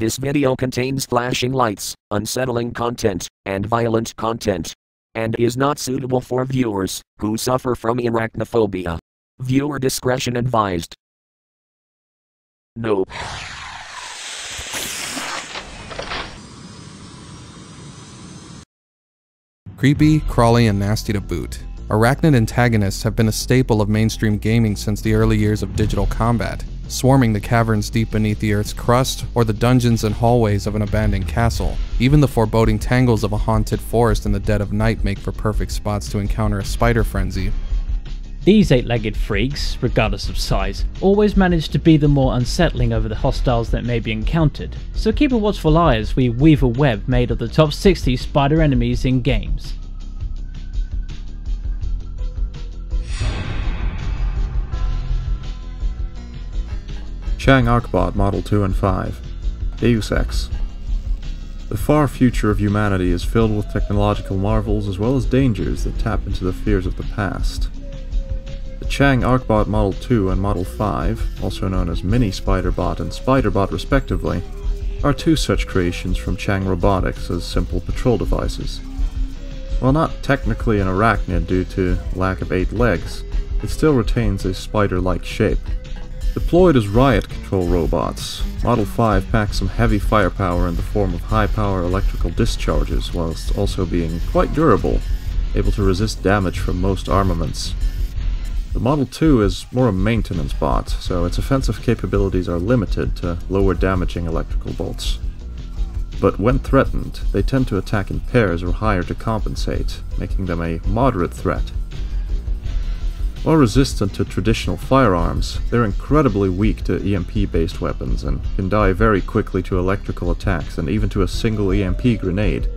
This video contains flashing lights, unsettling content, and violent content, and is not suitable for viewers who suffer from arachnophobia. Viewer discretion advised. No. Creepy, crawly, and nasty to boot. Arachnid antagonists have been a staple of mainstream gaming since the early years of digital combat, swarming the caverns deep beneath the Earth's crust or the dungeons and hallways of an abandoned castle. Even the foreboding tangles of a haunted forest in the dead of night make for perfect spots to encounter a spider frenzy. These eight-legged freaks, regardless of size, always manage to be the more unsettling over the hostiles that may be encountered, so keep a watchful eye as we weave a web made of the top 60 spider enemies in games. Chiang Arcbot Model 2 and 5 Deus Ex The far future of humanity is filled with technological marvels as well as dangers that tap into the fears of the past. The Chiang Arcbot Model 2 and Model 5, also known as Mini Spiderbot and Spiderbot respectively, are two such creations from Chiang Robotics as simple patrol devices. While not technically an arachnid due to lack of eight legs, it still retains a spider-like shape. Deployed as riot control robots, Model 5 packs some heavy firepower in the form of high-power electrical discharges, whilst also being quite durable, able to resist damage from most armaments. The Model 2 is more a maintenance bot, so its offensive capabilities are limited to lower damaging electrical bolts. But when threatened, they tend to attack in pairs or higher to compensate, making them a moderate threat while resistant to traditional firearms, they're incredibly weak to EMP-based weapons and can die very quickly to electrical attacks and even to a single EMP grenade.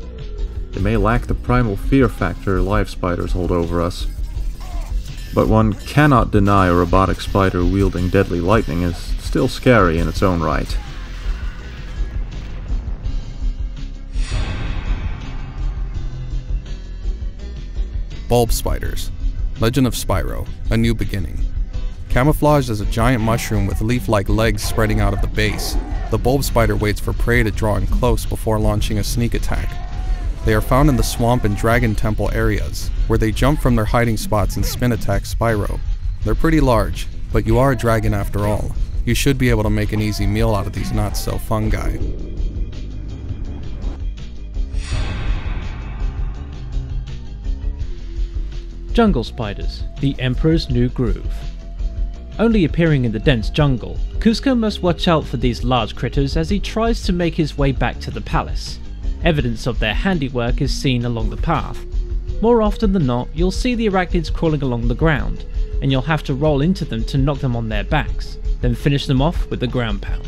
They may lack the primal fear factor live spiders hold over us, but one cannot deny a robotic spider wielding deadly lightning is still scary in its own right. Bulb spiders. Legend of Spyro, A New Beginning. Camouflaged as a giant mushroom with leaf-like legs spreading out of the base, the bulb spider waits for prey to draw in close before launching a sneak attack. They are found in the swamp and dragon temple areas, where they jump from their hiding spots and spin attack Spyro. They're pretty large, but you are a dragon after all. You should be able to make an easy meal out of these not-so Jungle Spiders, the Emperor's New Groove. Only appearing in the dense jungle, Kuzco must watch out for these large critters as he tries to make his way back to the palace. Evidence of their handiwork is seen along the path. More often than not, you'll see the arachnids crawling along the ground, and you'll have to roll into them to knock them on their backs, then finish them off with the ground pound.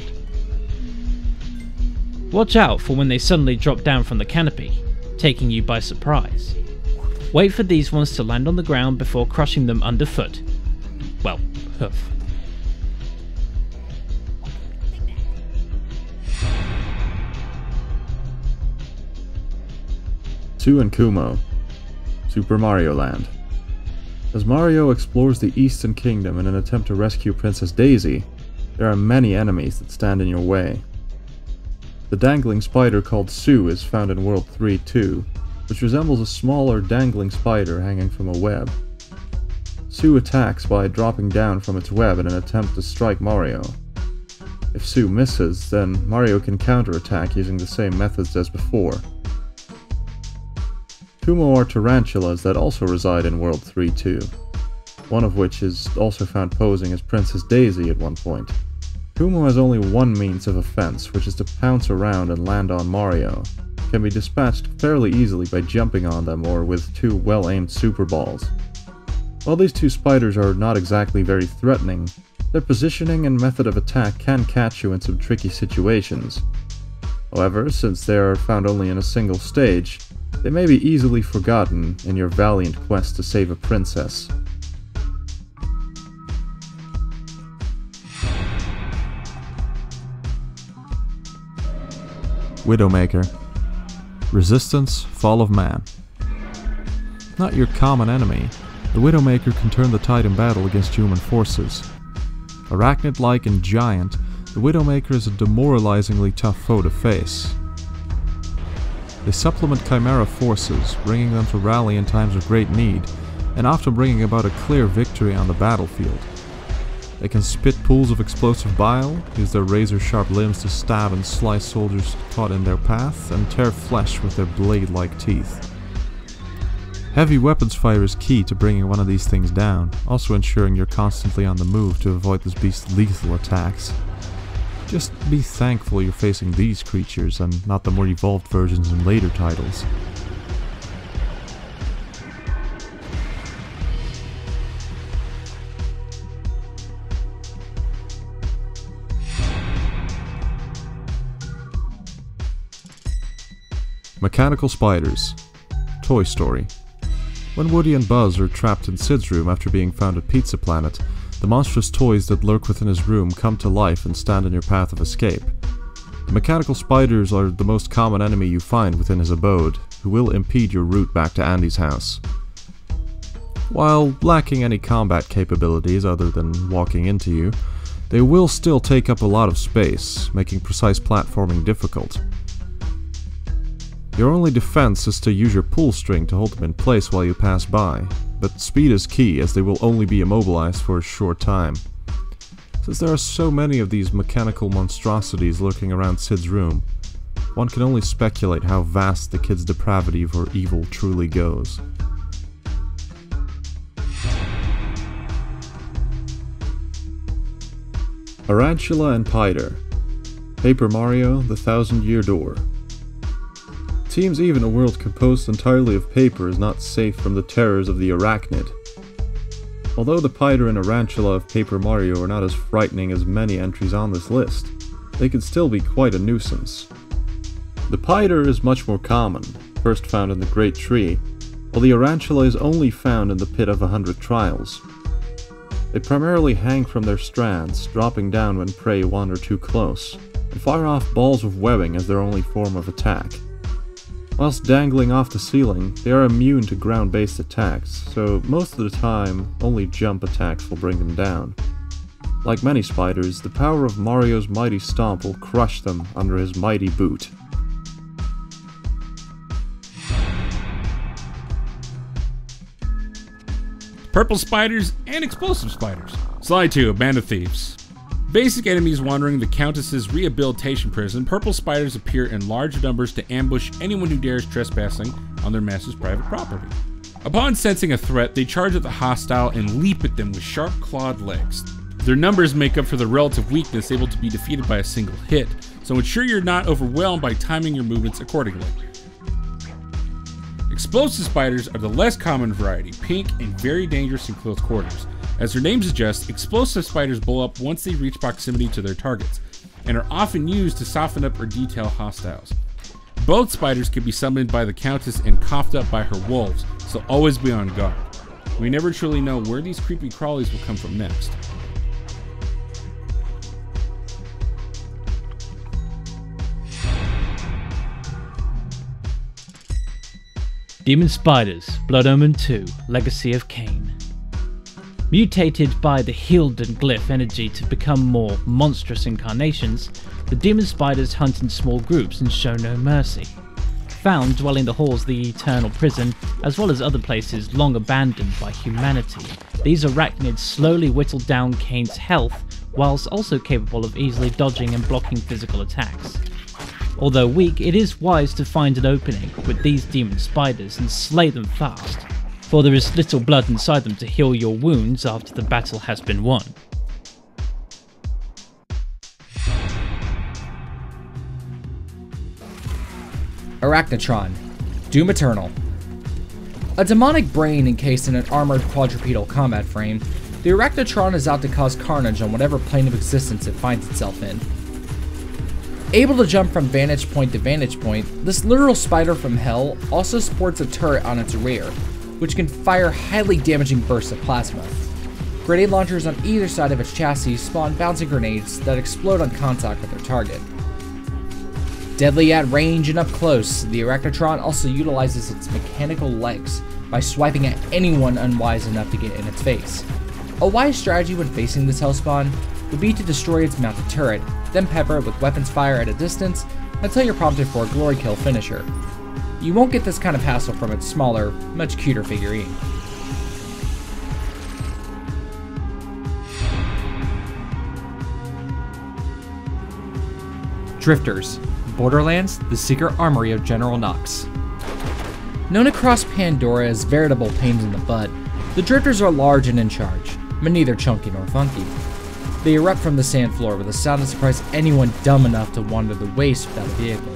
Watch out for when they suddenly drop down from the canopy, taking you by surprise. Wait for these ones to land on the ground before crushing them underfoot. Well, hoof. Suu and Kumo Super Mario Land As Mario explores the Eastern Kingdom in an attempt to rescue Princess Daisy, there are many enemies that stand in your way. The dangling spider called Suu is found in World 3 too, which resembles a smaller dangling spider hanging from a web. Suu attacks by dropping down from its web in an attempt to strike Mario. If Suu misses, then Mario can counterattack using the same methods as before. Kumo are tarantulas that also reside in World 3 too, one of which is also found posing as Princess Daisy at one point. Kumo has only one means of offense, which is to pounce around and land on Mario. Can be dispatched fairly easily by jumping on them or with two well-aimed super balls. While these two spiders are not exactly very threatening, their positioning and method of attack can catch you in some tricky situations. However, since they are found only in a single stage, they may be easily forgotten in your valiant quest to save a princess. Widowmaker Resistance, Fall of Man Not your common enemy, the Widowmaker can turn the tide in battle against human forces. Arachnid-like and giant, the Widowmaker is a demoralizingly tough foe to face. They supplement Chimera forces, bringing them to rally in times of great need, and often bringing about a clear victory on the battlefield. They can spit pools of explosive bile, use their razor sharp limbs to stab and slice soldiers caught in their path, and tear flesh with their blade like teeth. Heavy weapons fire is key to bringing one of these things down, also ensuring you're constantly on the move to avoid this beast's lethal attacks. Just be thankful you're facing these creatures and not the more evolved versions in later titles. Mechanical Spiders Toy Story When Woody and Buzz are trapped in Sid's room after being found at Pizza Planet, the monstrous toys that lurk within his room come to life and stand in your path of escape. The mechanical spiders are the most common enemy you find within his abode, who will impede your route back to Andy's house. While lacking any combat capabilities other than walking into you, they will still take up a lot of space, making precise platforming difficult. Your only defense is to use your pull string to hold them in place while you pass by, but speed is key as they will only be immobilized for a short time. Since there are so many of these mechanical monstrosities lurking around Sid's room, one can only speculate how vast the kid's depravity for evil truly goes. Arantula and Pider Paper Mario The Thousand Year Door Seems even a world composed entirely of paper is not safe from the terrors of the arachnid. Although the Pider and Arantula of Paper Mario are not as frightening as many entries on this list, they can still be quite a nuisance. The Pider is much more common, first found in the Great Tree, while the Arantula is only found in the Pit of a Hundred Trials. They primarily hang from their strands, dropping down when prey wander too close, and fire off balls of webbing as their only form of attack. Whilst dangling off the ceiling, they are immune to ground-based attacks, so most of the time, only jump attacks will bring them down. Like many spiders, the power of Mario's mighty stomp will crush them under his mighty boot. Purple spiders and explosive spiders. Sly 2, Band of Thieves. Basic enemies wandering the Countess's rehabilitation prison, purple spiders appear in large numbers to ambush anyone who dares trespassing on their master's private property. Upon sensing a threat, they charge at the hostile and leap at them with sharp clawed legs. Their numbers make up for the relative weakness able to be defeated by a single hit, so ensure you're not overwhelmed by timing your movements accordingly. Explosive spiders are the less common variety, pink and very dangerous in close quarters. As their name suggests, explosive spiders blow up once they reach proximity to their targets, and are often used to soften up or detail hostiles. Both spiders can be summoned by the Countess and coughed up by her wolves, so always be on guard. We never truly know where these creepy crawlies will come from next. Demon Spiders, Blood Omen 2, Legacy of Kain. Mutated by the Hylden glyph energy to become more monstrous incarnations, the demon spiders hunt in small groups and show no mercy. Found dwelling the halls of the Eternal Prison, as well as other places long abandoned by humanity, these arachnids slowly whittle down Kain's health, whilst also capable of easily dodging and blocking physical attacks. Although weak, it is wise to find an opening with these demon spiders and slay them fast, for there is little blood inside them to heal your wounds after the battle has been won. Arachnotron, Doom Eternal. A demonic brain encased in an armored quadrupedal combat frame, the Arachnotron is out to cause carnage on whatever plane of existence it finds itself in. Able to jump from vantage point to vantage point, this literal spider from hell also sports a turret on its rear, which can fire highly damaging bursts of plasma. Grenade launchers on either side of its chassis spawn bouncing grenades that explode on contact with their target. Deadly at range and up close, the Arachnotron also utilizes its mechanical legs by swiping at anyone unwise enough to get in its face. A wise strategy when facing this Hellspawn would be to destroy its mounted turret, then pepper it with weapons fire at a distance until you're prompted for a glory kill finisher. You won't get this kind of hassle from its smaller, much cuter figurine. Drifters, Borderlands, the secret armory of General Knoxx. Known across Pandora as veritable pains in the butt, the Drifters are large and in charge, but neither chunky nor funky. They erupt from the sand floor with a sound that surprises anyone dumb enough to wander the waste without a vehicle.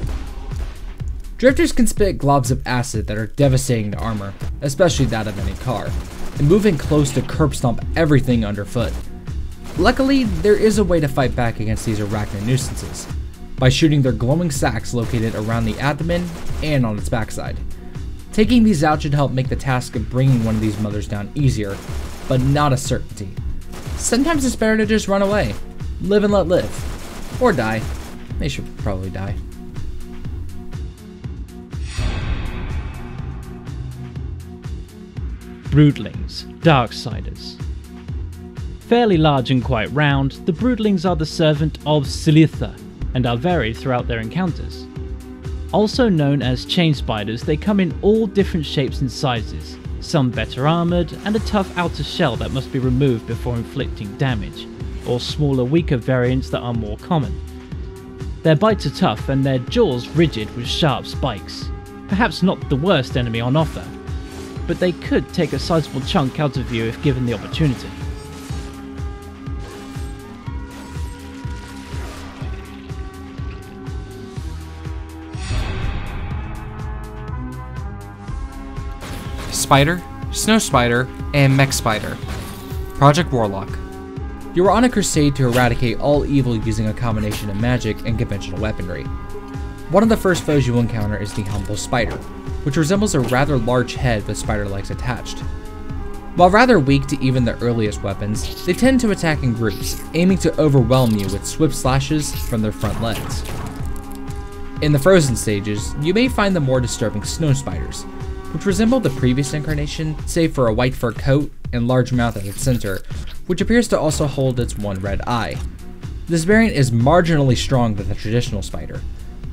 Drifters can spit globs of acid that are devastating to armor, especially that of any car, and moving close to curb stomp everything underfoot. Luckily, there is a way to fight back against these arachnid nuisances, by shooting their glowing sacs located around the abdomen and on its backside. Taking these out should help make the task of bringing one of these mothers down easier, but not a certainty. Sometimes it's better to just run away. Live and let live. Or die. They should probably die. Broodlings, Darksiders. Fairly large and quite round, the Broodlings are the servant of Silitha, and are varied throughout their encounters. Also known as chain spiders, they come in all different shapes and sizes, some better armoured, and a tough outer shell that must be removed before inflicting damage, or smaller, weaker variants that are more common. Their bites are tough and their jaws rigid with sharp spikes. Perhaps not the worst enemy on offer, but they could take a sizable chunk out of you if given the opportunity. Spider, Snow Spider, and Mech Spider. Project Warlock. You are on a crusade to eradicate all evil using a combination of magic and conventional weaponry. One of the first foes you will encounter is the Humble Spider, which resembles a rather large head with spider legs attached. While rather weak to even the earliest weapons, they tend to attack in groups, aiming to overwhelm you with swift slashes from their front legs. In the frozen stages, you may find the more disturbing snow spiders, which resemble the previous incarnation, save for a white fur coat and large mouth at its center, which appears to also hold its one red eye. This variant is marginally stronger than the traditional spider,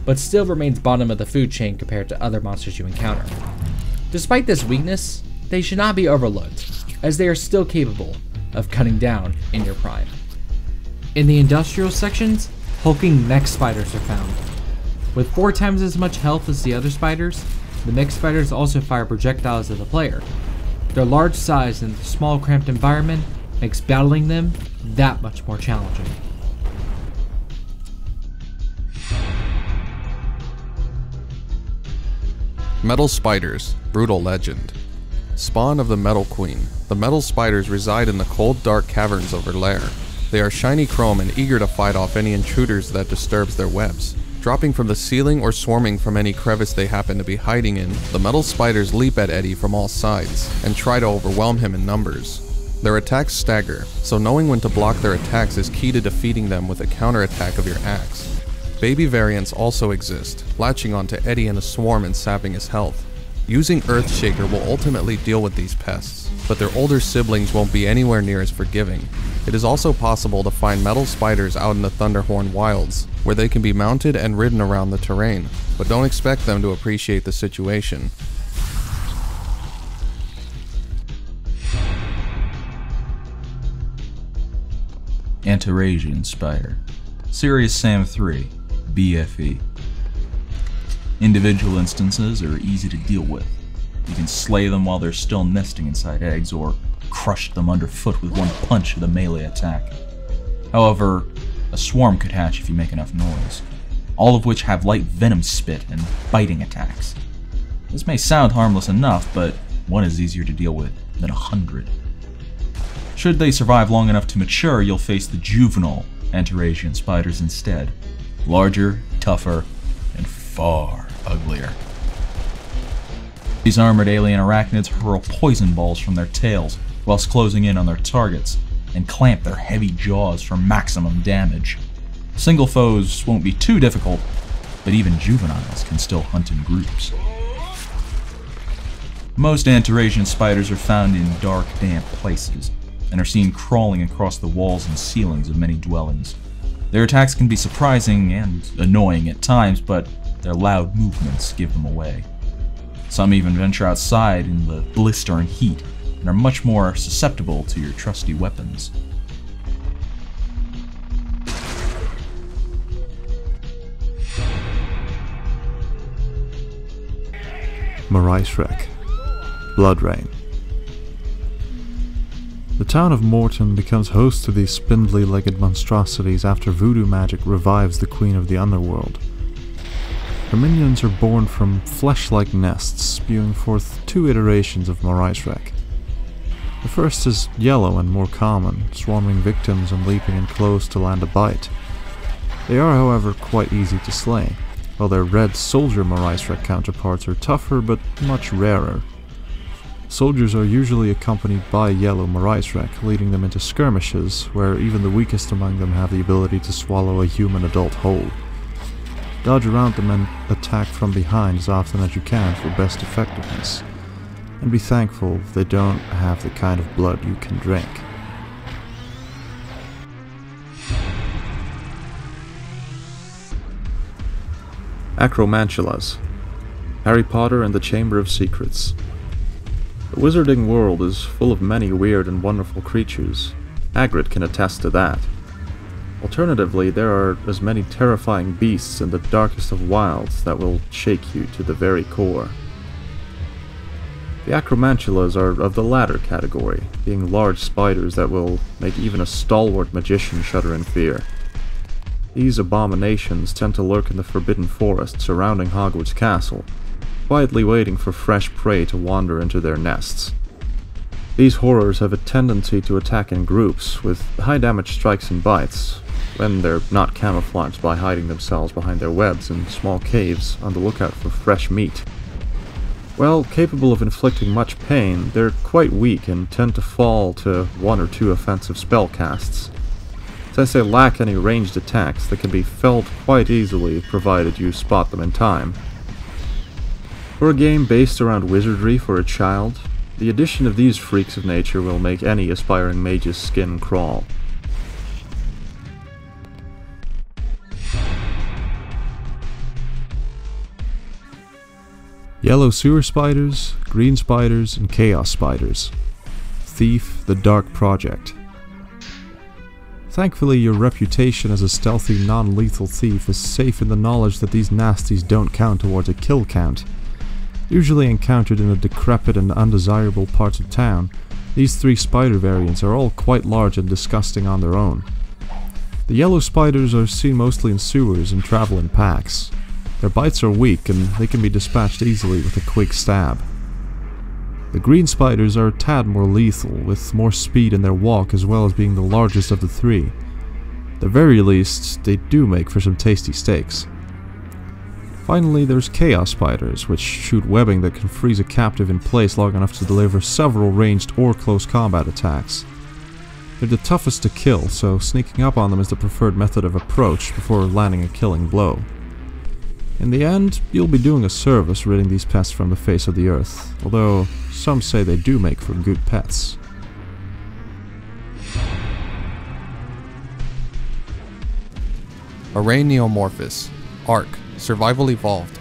but still remains bottom of the food chain compared to other monsters you encounter. Despite this weakness, they should not be overlooked, as they are still capable of cutting down in your prime. In the industrial sections, hulking mech spiders are found. With four times as much health as the other spiders, the mech spiders also fire projectiles at the player. Their large size and small cramped environment makes battling them that much more challenging. Metal Spiders, Brutal Legend. Spawn of the Metal Queen, the metal spiders reside in the cold dark caverns of her lair. They are shiny chrome and eager to fight off any intruders that disturbs their webs. Dropping from the ceiling or swarming from any crevice they happen to be hiding in, the metal spiders leap at Eddie from all sides and try to overwhelm him in numbers. Their attacks stagger, so knowing when to block their attacks is key to defeating them with a counterattack of your axe. Baby variants also exist, latching onto Eddie in a swarm and sapping his health. Using Earthshaker will ultimately deal with these pests, but their older siblings won't be anywhere near as forgiving. It is also possible to find metal spiders out in the Thunderhorn wilds, where they can be mounted and ridden around the terrain, but don't expect them to appreciate the situation. Antirasian Spider. Serious Sam 3, BFE. Individual instances are easy to deal with. You can slay them while they're still nesting inside eggs, or crush them underfoot with one punch of the melee attack. However, a swarm could hatch if you make enough noise, all of which have light venom spit and biting attacks. This may sound harmless enough, but one is easier to deal with than a hundred. Should they survive long enough to mature, you'll face the juvenile Antirasian spiders instead. Larger, tougher, and far uglier. These armored alien arachnids hurl poison balls from their tails whilst closing in on their targets, and clamp their heavy jaws for maximum damage. Single foes won't be too difficult, but even juveniles can still hunt in groups. Most Antirasian spiders are found in dark, damp places, and are seen crawling across the walls and ceilings of many dwellings. Their attacks can be surprising and annoying at times, but their loud movements give them away. Some even venture outside in the blistering heat and are much more susceptible to your trusty weapons. Marais-Rek, BloodRayne. The town of Morton becomes host to these spindly legged monstrosities after voodoo magic revives the queen of the underworld. Her minions are born from flesh like nests, spewing forth two iterations of Marais-Rek. The first is yellow and more common, swarming victims and leaping in close to land a bite. They are, however, quite easy to slay, while their red soldier Marais-Rek counterparts are tougher but much rarer. Soldiers are usually accompanied by yellow Marais-Rek, leading them into skirmishes, where even the weakest among them have the ability to swallow a human adult whole. Dodge around them and attack from behind as often as you can for best effectiveness, and be thankful they don't have the kind of blood you can drink. Acromantulas Harry Potter and the Chamber of Secrets the wizarding world is full of many weird and wonderful creatures. Hagrid can attest to that. Alternatively, there are as many terrifying beasts in the darkest of wilds that will shake you to the very core. The acromantulas are of the latter category, being large spiders that will make even a stalwart magician shudder in fear. These abominations tend to lurk in the forbidden forest surrounding Hogwarts Castle, quietly waiting for fresh prey to wander into their nests. These horrors have a tendency to attack in groups, with high damage strikes and bites, when they're not camouflaged by hiding themselves behind their webs in small caves on the lookout for fresh meat. While capable of inflicting much pain, they're quite weak and tend to fall to one or two offensive spell casts. Since they lack any ranged attacks, they can be felled quite easily provided you spot them in time. For a game based around wizardry for a child, the addition of these freaks of nature will make any aspiring mage's skin crawl. Yellow sewer spiders, green spiders, and chaos spiders. Thief, the Dark Project. Thankfully, your reputation as a stealthy, non-lethal thief is safe in the knowledge that these nasties don't count towards a kill count. Usually encountered in the decrepit and undesirable parts of town, these three spider variants are all quite large and disgusting on their own. The yellow spiders are seen mostly in sewers and travel in packs. Their bites are weak and they can be dispatched easily with a quick stab. The green spiders are a tad more lethal, with more speed in their walk as well as being the largest of the three. At the very least, they do make for some tasty steaks. Finally, there's Chaos Spiders, which shoot webbing that can freeze a captive in place long enough to deliver several ranged or close combat attacks. They're the toughest to kill, so sneaking up on them is the preferred method of approach before landing a killing blow. In the end, you'll be doing a service ridding these pests from the face of the earth, although some say they do make for good pets. Araneomorphus, ARK, Survival Evolved.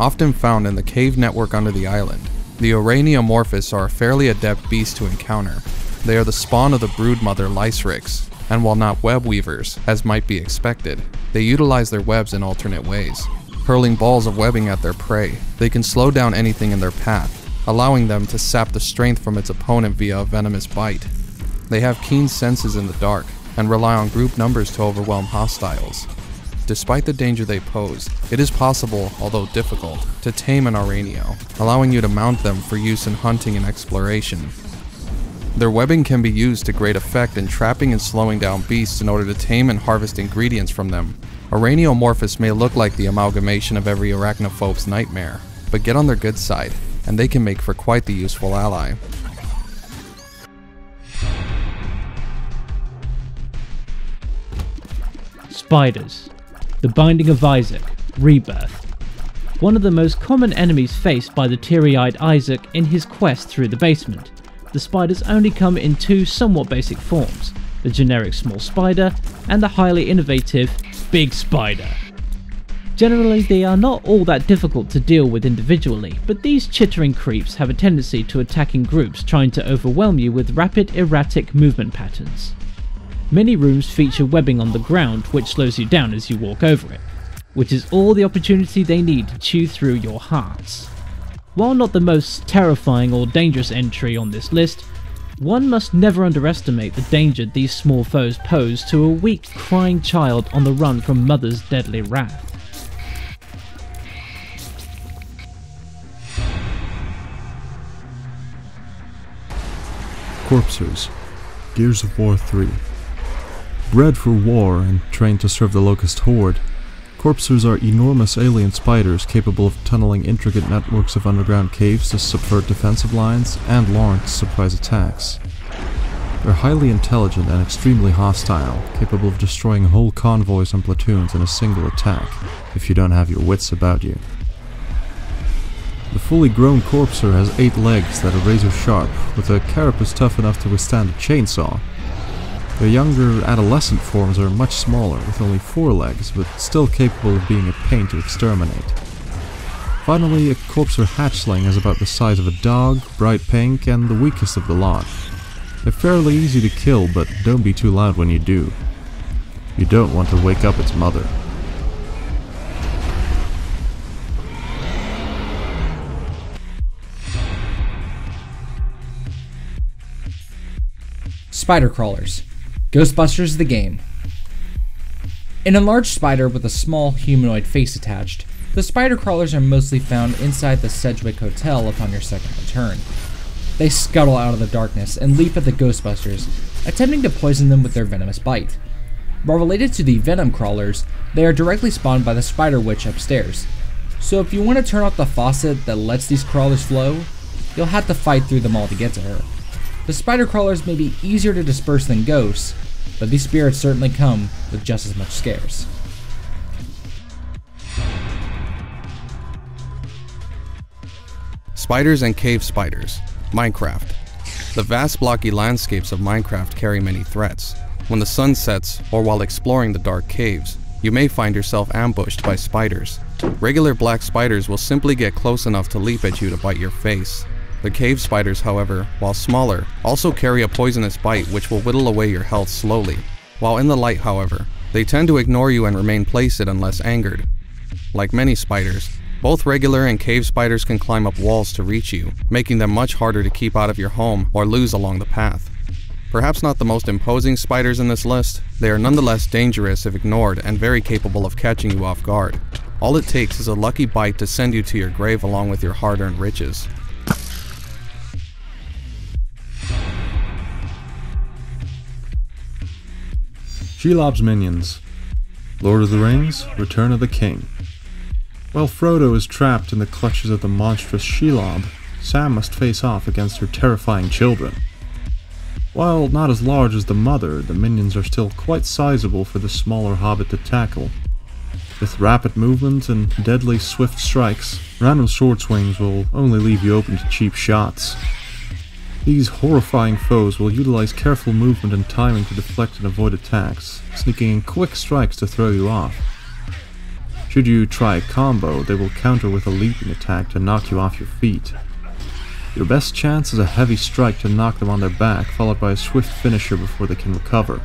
Often found in the cave network under the island, the Araneomorphus are a fairly adept beast to encounter. They are the spawn of the broodmother Lysrix, and while not web weavers, as might be expected, they utilize their webs in alternate ways. Hurling balls of webbing at their prey, they can slow down anything in their path, allowing them to sap the strength from its opponent via a venomous bite. They have keen senses in the dark, and rely on group numbers to overwhelm hostiles. Despite the danger they pose, it is possible, although difficult, to tame an Araneo, allowing you to mount them for use in hunting and exploration. Their webbing can be used to great effect in trapping and slowing down beasts in order to tame and harvest ingredients from them. Araneomorphus may look like the amalgamation of every arachnophobe's nightmare, but get on their good side, and they can make for quite the useful ally. Spiders. The Binding of Isaac. Rebirth. One of the most common enemies faced by the teary eyed Isaac in his quest through the basement. the spiders only come in two somewhat basic forms the generic small spider and the highly innovative big spider. Generally, they are not all that difficult to deal with individually, but these chittering creeps have a tendency to attack in groups trying to overwhelm you with rapid, erratic movement patterns. Many rooms feature webbing on the ground which slows you down as you walk over it, which is all the opportunity they need to chew through your hearts. While not the most terrifying or dangerous entry on this list, one must never underestimate the danger these small foes pose to a weak, crying child on the run from mother's deadly wrath. Corpsers, Gears of War 3. Bred for war and trained to serve the Locust Horde, Corpsers are enormous alien spiders capable of tunneling intricate networks of underground caves to subvert defensive lines and launch surprise attacks. They're highly intelligent and extremely hostile, capable of destroying whole convoys and platoons in a single attack, if you don't have your wits about you. The fully grown Corpser has eight legs that are razor sharp, with a carapace tough enough to withstand a chainsaw, the younger adolescent forms are much smaller, with only four legs, but still capable of being a pain to exterminate. Finally, a Corpser hatchling is about the size of a dog, bright pink, and the weakest of the lot. They're fairly easy to kill, but don't be too loud when you do. You don't want to wake up its mother. Spider crawlers. Ghostbusters the game. An enlarged spider with a small humanoid face attached, the spider crawlers are mostly found inside the Sedgwick Hotel upon your second return. They scuttle out of the darkness and leap at the Ghostbusters, attempting to poison them with their venomous bite. While related to the Venom crawlers, they are directly spawned by the Spider Witch upstairs. So if you want to turn off the faucet that lets these crawlers flow, you'll have to fight through them all to get to her. The spider crawlers may be easier to disperse than ghosts, but these spirits certainly come with just as much scares. Spiders and cave spiders. Minecraft. The vast blocky landscapes of Minecraft carry many threats. When the sun sets, or while exploring the dark caves, you may find yourself ambushed by spiders. Regular black spiders will simply get close enough to leap at you to bite your face. The cave spiders, however, while smaller, also carry a poisonous bite which will whittle away your health slowly. While in the light, however, they tend to ignore you and remain placid unless angered. Like many spiders, both regular and cave spiders can climb up walls to reach you, making them much harder to keep out of your home or lose along the path. Perhaps not the most imposing spiders in this list, they are nonetheless dangerous if ignored and very capable of catching you off guard. All it takes is a lucky bite to send you to your grave along with your hard-earned riches. Shelob's Minions Lord of the Rings Return of the King. While Frodo is trapped in the clutches of the monstrous Shelob, Sam must face off against her terrifying children. While not as large as the mother, the minions are still quite sizable for the smaller hobbit to tackle. With rapid movement and deadly swift strikes, random sword swings will only leave you open to cheap shots. These horrifying foes will utilize careful movement and timing to deflect and avoid attacks, sneaking in quick strikes to throw you off. Should you try a combo, they will counter with a leaping attack to knock you off your feet. Your best chance is a heavy strike to knock them on their back, followed by a swift finisher before they can recover.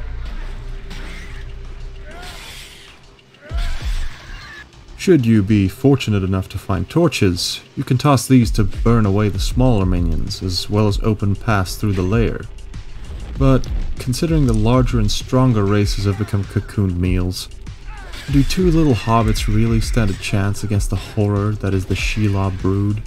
Should you be fortunate enough to find torches, you can toss these to burn away the smaller minions, as well as open paths through the lair. But, considering the larger and stronger races have become cocooned meals, do two little hobbits really stand a chance against the horror that is the Shelob brood?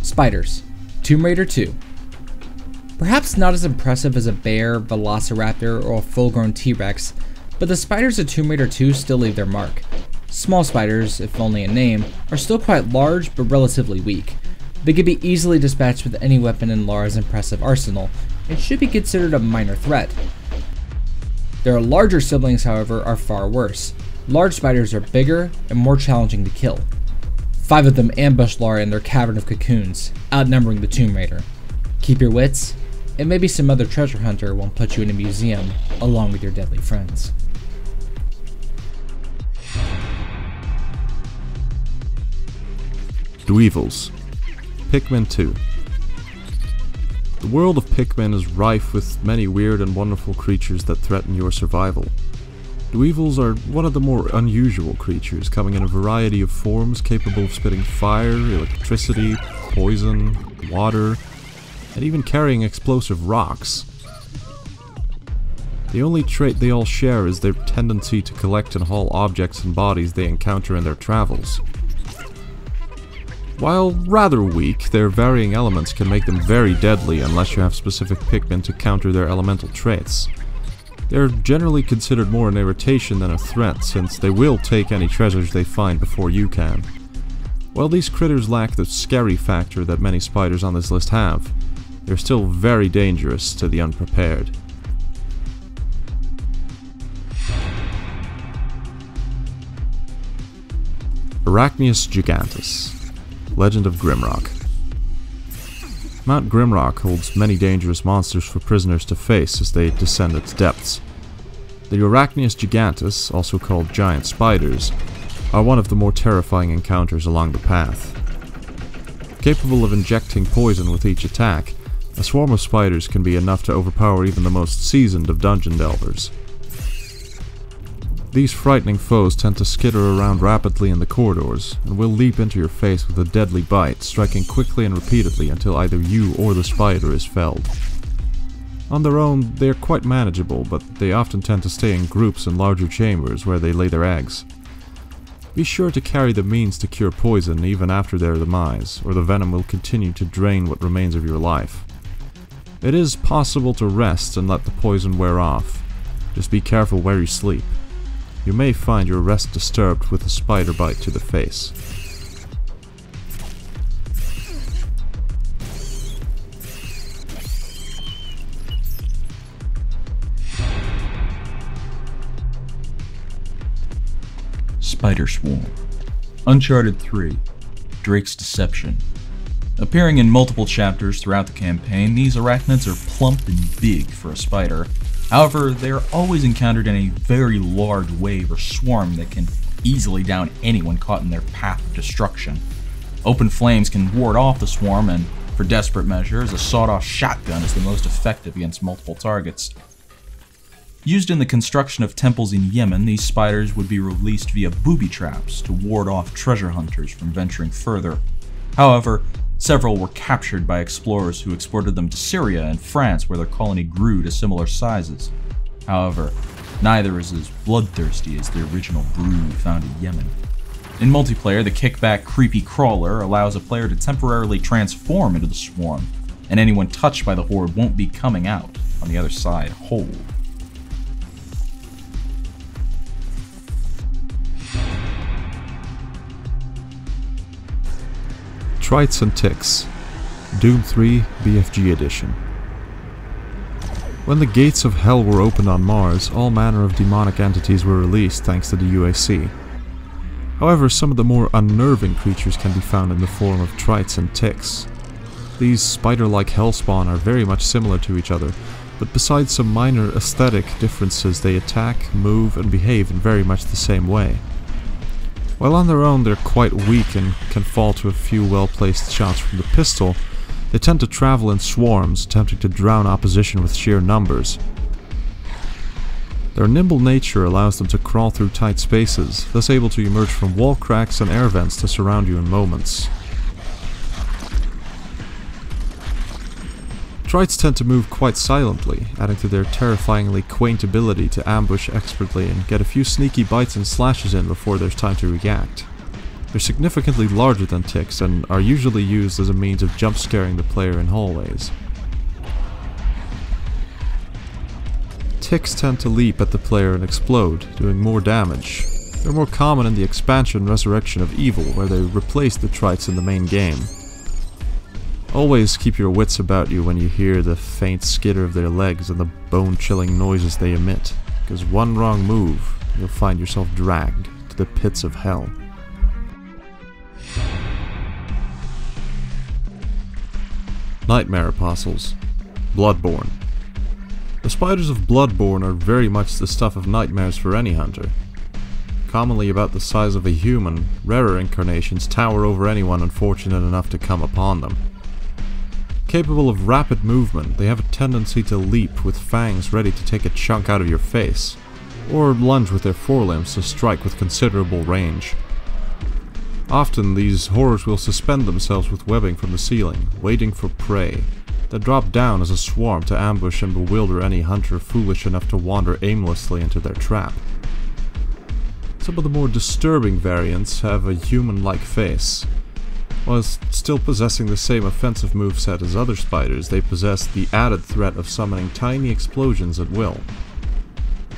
Spiders. Tomb Raider 2. Perhaps not as impressive as a bear, velociraptor, or a full-grown T-Rex, but the spiders of Tomb Raider 2 still leave their mark. Small spiders, if only in name, are still quite large but relatively weak. They could be easily dispatched with any weapon in Lara's impressive arsenal, and should be considered a minor threat. Their larger siblings, however, are far worse. Large spiders are bigger and more challenging to kill. Five of them ambush Lara in their cavern of cocoons, outnumbering the Tomb Raider. Keep your wits, and maybe some other treasure hunter won't put you in a museum along with your deadly friends. Dweevils. Pikmin 2. The world of Pikmin is rife with many weird and wonderful creatures that threaten your survival. Dweevils are one of the more unusual creatures, coming in a variety of forms capable of spitting fire, electricity, poison, water, and even carrying explosive rocks. The only trait they all share is their tendency to collect and haul objects and bodies they encounter in their travels. While rather weak, their varying elements can make them very deadly unless you have specific Pikmin to counter their elemental traits. They're generally considered more an irritation than a threat, since they will take any treasures they find before you can. While these critters lack the scary factor that many spiders on this list have, they're still very dangerous to the unprepared. Arachneus gigantus Legend of Grimrock. Mount Grimrock holds many dangerous monsters for prisoners to face as they descend its depths. The Arachneus gigantus, also called giant spiders, are one of the more terrifying encounters along the path. Capable of injecting poison with each attack, a swarm of spiders can be enough to overpower even the most seasoned of dungeon delvers. These frightening foes tend to skitter around rapidly in the corridors, and will leap into your face with a deadly bite, striking quickly and repeatedly until either you or the spider is felled. On their own, they are quite manageable, but they often tend to stay in groups in larger chambers where they lay their eggs. Be sure to carry the means to cure poison even after their demise, or the venom will continue to drain what remains of your life. It is possible to rest and let the poison wear off. Just be careful where you sleep. You may find your rest disturbed with a spider bite to the face. Spider Swarm. Uncharted 3 Drake's Deception. Appearing in multiple chapters throughout the campaign, these arachnids are plump and big for a spider, However, they are always encountered in a very large wave or swarm that can easily down anyone caught in their path of destruction. Open flames can ward off the swarm, and for desperate measures, a sawed-off shotgun is the most effective against multiple targets. Used in the construction of temples in Yemen, these spiders would be released via booby traps to ward off treasure hunters from venturing further. However, Several were captured by explorers who exported them to Syria and France where their colony grew to similar sizes. However, neither is as bloodthirsty as the original brood found in Yemen. In multiplayer, the kickback creepy crawler allows a player to temporarily transform into the swarm, and anyone touched by the horde won't be coming out on the other side whole. Trites and Ticks Doom 3 BFG Edition When the gates of hell were opened on Mars, all manner of demonic entities were released thanks to the UAC. However, some of the more unnerving creatures can be found in the form of Trites and Ticks. These spider-like hellspawn are very much similar to each other, but besides some minor aesthetic differences they attack, move, and behave in very much the same way. While on their own they're quite weak and can fall to a few well-placed shots from the pistol, they tend to travel in swarms, attempting to drown opposition with sheer numbers. Their nimble nature allows them to crawl through tight spaces, thus able to emerge from wall cracks and air vents to surround you in moments. Trites tend to move quite silently, adding to their terrifyingly quaint ability to ambush expertly and get a few sneaky bites and slashes in before there's time to react. They're significantly larger than ticks and are usually used as a means of jump scaring the player in hallways. Ticks tend to leap at the player and explode, doing more damage. They're more common in the expansion Resurrection of Evil, where they replace the Trites in the main game. Always keep your wits about you when you hear the faint skitter of their legs and the bone-chilling noises they emit, because one wrong move you'll find yourself dragged to the pits of hell. Nightmare Apostles Bloodborne The spiders of Bloodborne are very much the stuff of nightmares for any hunter. Commonly about the size of a human, rarer incarnations tower over anyone unfortunate enough to come upon them. Capable of rapid movement, they have a tendency to leap with fangs ready to take a chunk out of your face, or lunge with their forelimbs to strike with considerable range. Often these horrors will suspend themselves with webbing from the ceiling, waiting for prey, that drop down as a swarm to ambush and bewilder any hunter foolish enough to wander aimlessly into their trap. Some of the more disturbing variants have a human-like face. While still possessing the same offensive moveset as other spiders, they possess the added threat of summoning tiny explosions at will.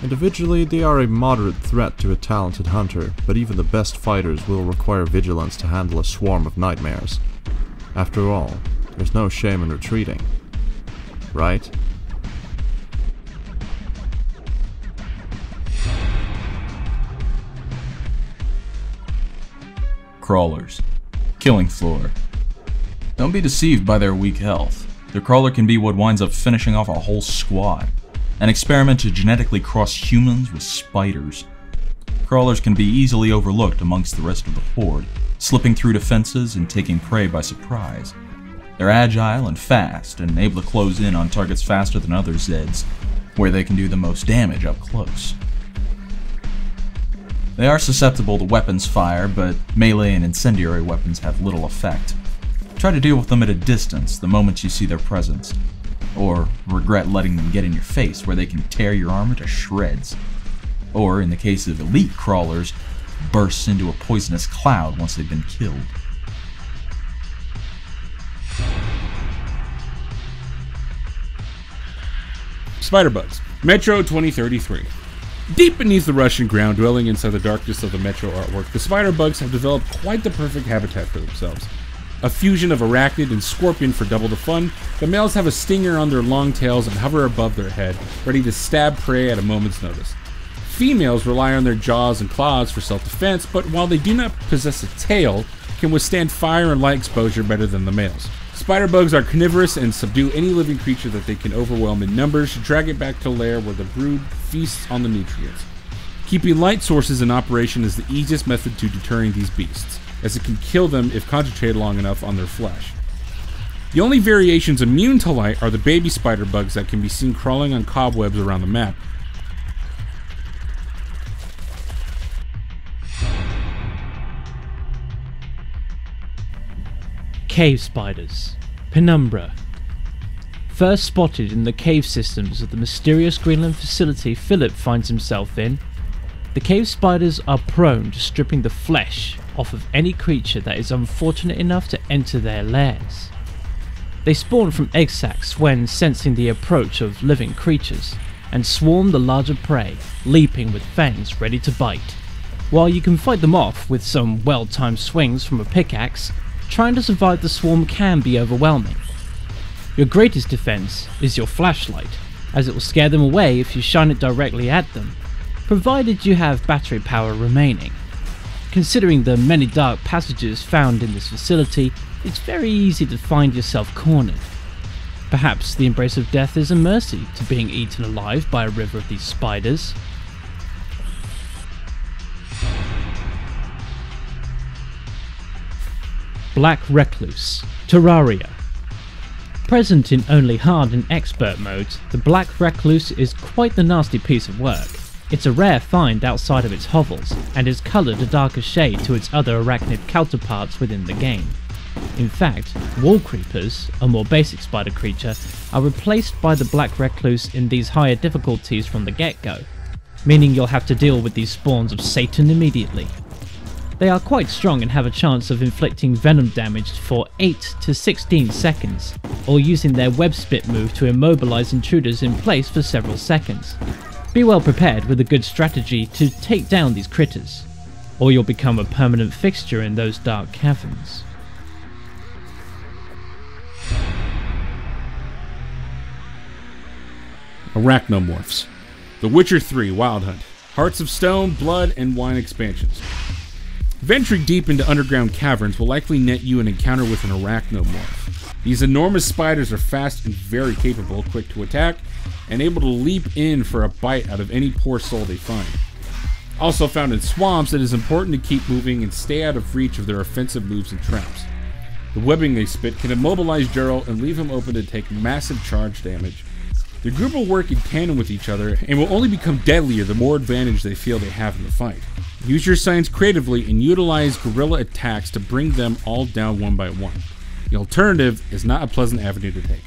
Individually, they are a moderate threat to a talented hunter, but even the best fighters will require vigilance to handle a swarm of nightmares. After all, there's no shame in retreating. Right? Crawlers. Killing floor. Don't be deceived by their weak health. Their crawler can be what winds up finishing off a whole squad. An experiment to genetically cross humans with spiders. Crawlers can be easily overlooked amongst the rest of the horde, slipping through defenses and taking prey by surprise. They're agile and fast, and able to close in on targets faster than other Zeds, where they can do the most damage up close. They are susceptible to weapons fire, but melee and incendiary weapons have little effect. Try to deal with them at a distance the moment you see their presence, or regret letting them get in your face where they can tear your armor to shreds. Or, in the case of elite crawlers, burst into a poisonous cloud once they've been killed. Spider Bugs. Metro 2033. Deep beneath the Russian ground, dwelling inside the darkness of the Metro artwork, the spider bugs have developed quite the perfect habitat for themselves. A fusion of arachnid and scorpion for double the fun, the males have a stinger on their long tails and hover above their head, ready to stab prey at a moment's notice. Females rely on their jaws and claws for self defense, but while they do not possess a tail, can withstand fire and light exposure better than the males. Spider bugs are carnivorous and subdue any living creature that they can overwhelm in numbers to drag it back to lair where the brood feasts on the nutrients. Keeping light sources in operation is the easiest method to deterring these beasts, as it can kill them if concentrated long enough on their flesh. The only variations immune to light are the baby spider bugs that can be seen crawling on cobwebs around the map. Cave spiders. Penumbra. First spotted in the cave systems of the mysterious Greenland facility Philip finds himself in, the cave spiders are prone to stripping the flesh off of any creature that is unfortunate enough to enter their lairs. They spawn from egg sacs when sensing the approach of living creatures, and swarm the larger prey, leaping with fangs ready to bite. While you can fight them off with some well timed swings from a pickaxe, trying to survive the swarm can be overwhelming. Your greatest defense is your flashlight, as it will scare them away if you shine it directly at them, provided you have battery power remaining. Considering the many dark passages found in this facility, it's very easy to find yourself cornered. Perhaps the embrace of death is a mercy to being eaten alive by a river of these spiders. Black Recluse, Terraria. Present in only hard and expert modes, the Black Recluse is quite the nasty piece of work. It's a rare find outside of its hovels, and is coloured a darker shade to its other arachnid counterparts within the game. In fact, wall creepers, a more basic spider creature, are replaced by the Black Recluse in these higher difficulties from the get-go, meaning you'll have to deal with these spawns of Satan immediately. They are quite strong and have a chance of inflicting venom damage for 8 to 16 seconds, or using their web spit move to immobilize intruders in place for several seconds. Be well prepared with a good strategy to take down these critters, or you'll become a permanent fixture in those dark caverns. Arachnomorphs. The Witcher 3 Wild Hunt. Hearts of Stone, Blood, and Wine expansions. Venturing deep into underground caverns will likely net you an encounter with an arachnomorph. These enormous spiders are fast and very capable, quick to attack, and able to leap in for a bite out of any poor soul they find. Also found in swamps, it is important to keep moving and stay out of reach of their offensive moves and traps. The webbing they spit can immobilize Geralt and leave him open to take massive charge damage. The group will work in tandem with each other and will only become deadlier the more advantage they feel they have in the fight. Use your Signs creatively and utilize guerrilla attacks to bring them all down one by one. The alternative is not a pleasant avenue to take.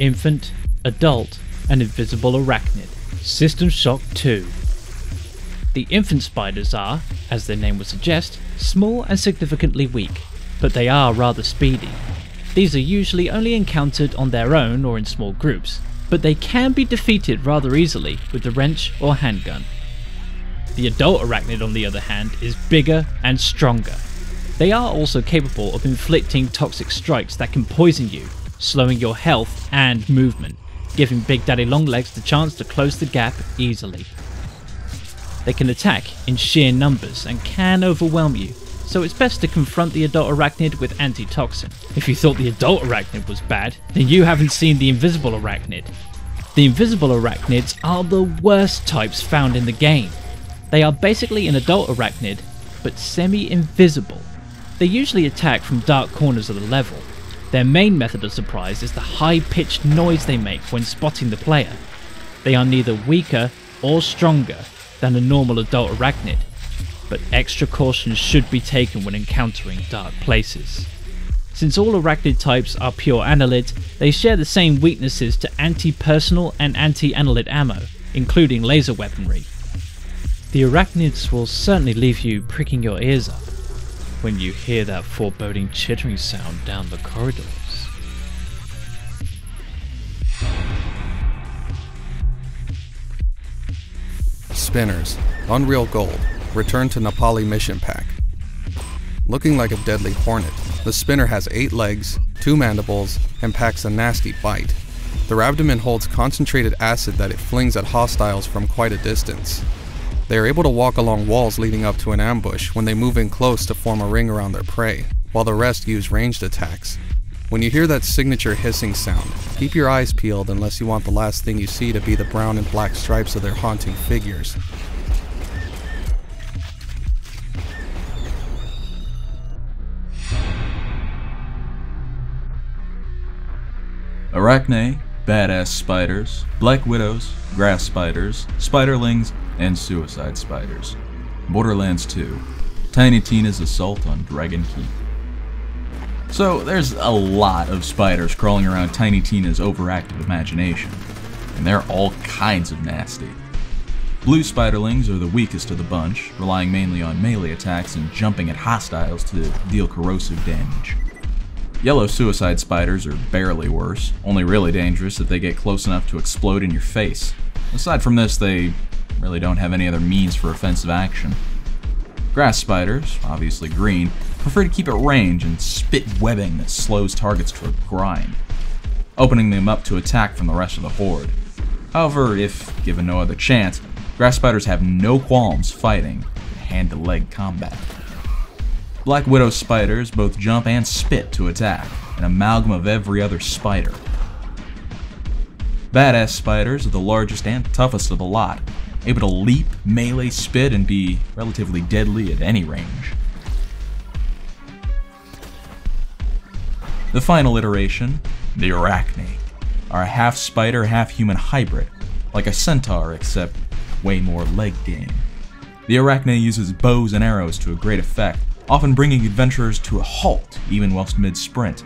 Infant, Adult, and Invisible Arachnid. System Shock 2. The infant spiders are, as their name would suggest, small and significantly weak, but they are rather speedy. These are usually only encountered on their own or in small groups, but they can be defeated rather easily with the wrench or handgun. The adult arachnid, on the other hand, is bigger and stronger. They are also capable of inflicting toxic strikes that can poison you, slowing your health and movement, giving Big Daddy Longlegs the chance to close the gap easily. They can attack in sheer numbers and can overwhelm you, so it's best to confront the adult arachnid with antitoxin. If you thought the adult arachnid was bad, then you haven't seen the invisible arachnid. The invisible arachnids are the worst types found in the game. They are basically an adult arachnid, but semi-invisible. They usually attack from dark corners of the level. Their main method of surprise is the high-pitched noise they make when spotting the player. They are neither weaker or stronger than a normal adult arachnid, but extra caution should be taken when encountering dark places. Since all arachnid types are pure annelid, they share the same weaknesses to anti-personnel and anti-annelid ammo, including laser weaponry. The arachnids will certainly leave you pricking your ears up when you hear that foreboding chittering sound down the corridors. Spinners, Unreal Gold, Return to Na Pali Mission Pack. Looking like a deadly hornet, the spinner has 8 legs, 2 mandibles, and packs a nasty bite. Their abdomen holds concentrated acid that it flings at hostiles from quite a distance. They are able to walk along walls leading up to an ambush when they move in close to form a ring around their prey, while the rest use ranged attacks. When you hear that signature hissing sound, keep your eyes peeled unless you want the last thing you see to be the brown and black stripes of their haunting figures. Arachne, badass spiders, black widows, grass spiders, spiderlings, and suicide spiders. Borderlands 2, Tiny Tina's assault on Dragon Keep. So there's a lot of spiders crawling around Tiny Tina's overactive imagination, and they're all kinds of nasty. Blue spiderlings are the weakest of the bunch, relying mainly on melee attacks and jumping at hostiles to deal corrosive damage. Yellow suicide spiders are barely worse, only really dangerous if they get close enough to explode in your face. Aside from this, they really don't have any other means for offensive action. Grass spiders, obviously green, prefer to keep at range and spit webbing that slows targets to a grind, opening them up to attack from the rest of the horde. However, if given no other chance, grass spiders have no qualms fighting hand-to-leg combat. Black Widow spiders both jump and spit to attack, an amalgam of every other spider. Badass spiders are the largest and toughest of the lot, able to leap, melee, spit, and be relatively deadly at any range. The final iteration, the Arachne, are a half spider, half human hybrid, like a centaur except way more leg game. The Arachne uses bows and arrows to a great effect, often bringing adventurers to a halt even whilst mid-sprint.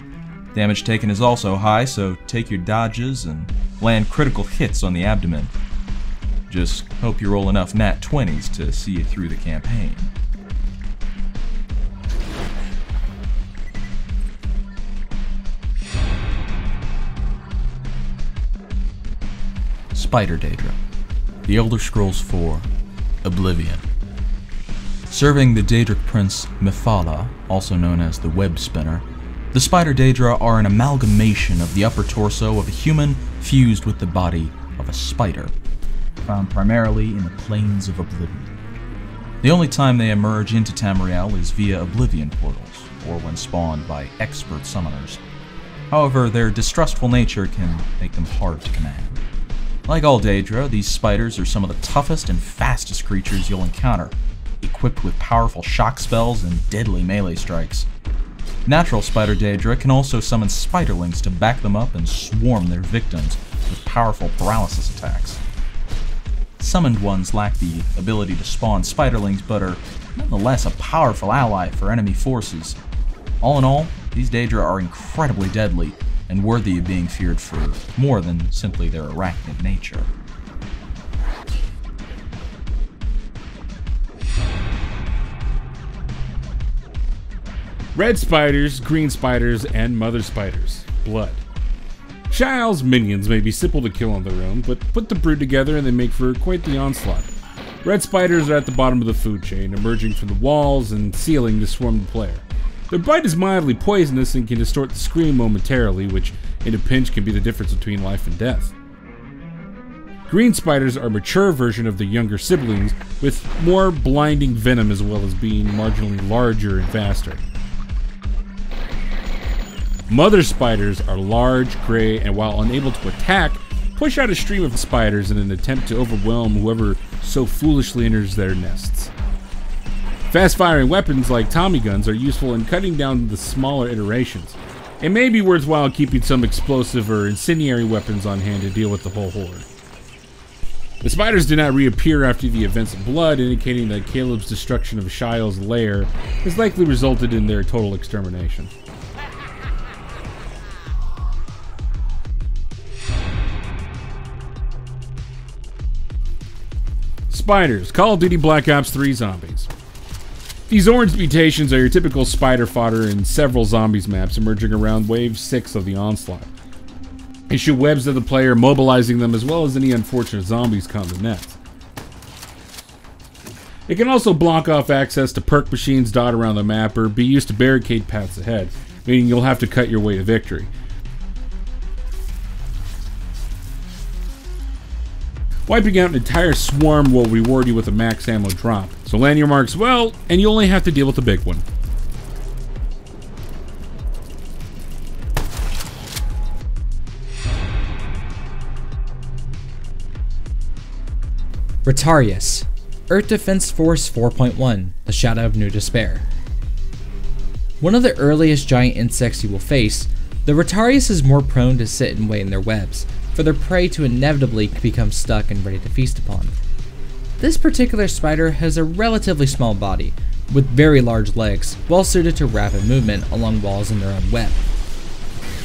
Damage taken is also high, so take your dodges and land critical hits on the abdomen. Just hope you roll enough nat 20s to see you through the campaign. Spider Daedra, The Elder Scrolls 4, Oblivion. Serving the Daedric prince Mephala, also known as the Web Spinner, the Spider Daedra are an amalgamation of the upper torso of a human fused with the body of a spider, found primarily in the plains of Oblivion. The only time they emerge into Tamriel is via Oblivion portals, or when spawned by expert summoners. However, their distrustful nature can make them hard to command. Like all Daedra, these spiders are some of the toughest and fastest creatures you'll encounter, equipped with powerful shock spells and deadly melee strikes. Natural Spider Daedra can also summon spiderlings to back them up and swarm their victims with powerful paralysis attacks. Summoned ones lack the ability to spawn spiderlings, but are nonetheless a powerful ally for enemy forces. All in all, these Daedra are incredibly deadly and worthy of being feared for more than simply their arachnid nature. Red spiders, green spiders, and mother spiders. Blood. Shial's minions may be simple to kill on their own, but put the brood together and they make for quite the onslaught. Red spiders are at the bottom of the food chain, emerging from the walls and ceiling to swarm the player. Their bite is mildly poisonous and can distort the screen momentarily, which in a pinch can be the difference between life and death. Green spiders are a mature version of the younger siblings, with more blinding venom as well as being marginally larger and faster. Mother spiders are large, gray, and while unable to attack, push out a stream of spiders in an attempt to overwhelm whoever so foolishly enters their nests. Fast firing weapons like Tommy guns are useful in cutting down the smaller iterations. It may be worthwhile keeping some explosive or incendiary weapons on hand to deal with the whole horde. The spiders do not reappear after the events of Blood, indicating that Caleb's destruction of Shial's lair has likely resulted in their total extermination. Spiders, Call of Duty Black Ops 3 Zombies. These orange mutations are your typical spider fodder in several zombies maps emerging around Wave 6 of the Onslaught. They shoot webs at the player, mobilizing them as well as any unfortunate zombies caught in net. It can also block off access to perk machines dotted around the map or be used to barricade paths ahead, meaning you'll have to cut your way to victory. Wiping out an entire swarm will reward you with a max ammo drop, so land your marks well, and you only have to deal with the big one. Retarius, Earth Defense Force 4.1, The Shadow of New Despair. One of the earliest giant insects you will face, the Retarius is more prone to sit and wait in their webs, for their prey to inevitably become stuck and ready to feast upon. This particular spider has a relatively small body, with very large legs, well suited to rapid movement along walls in their own web.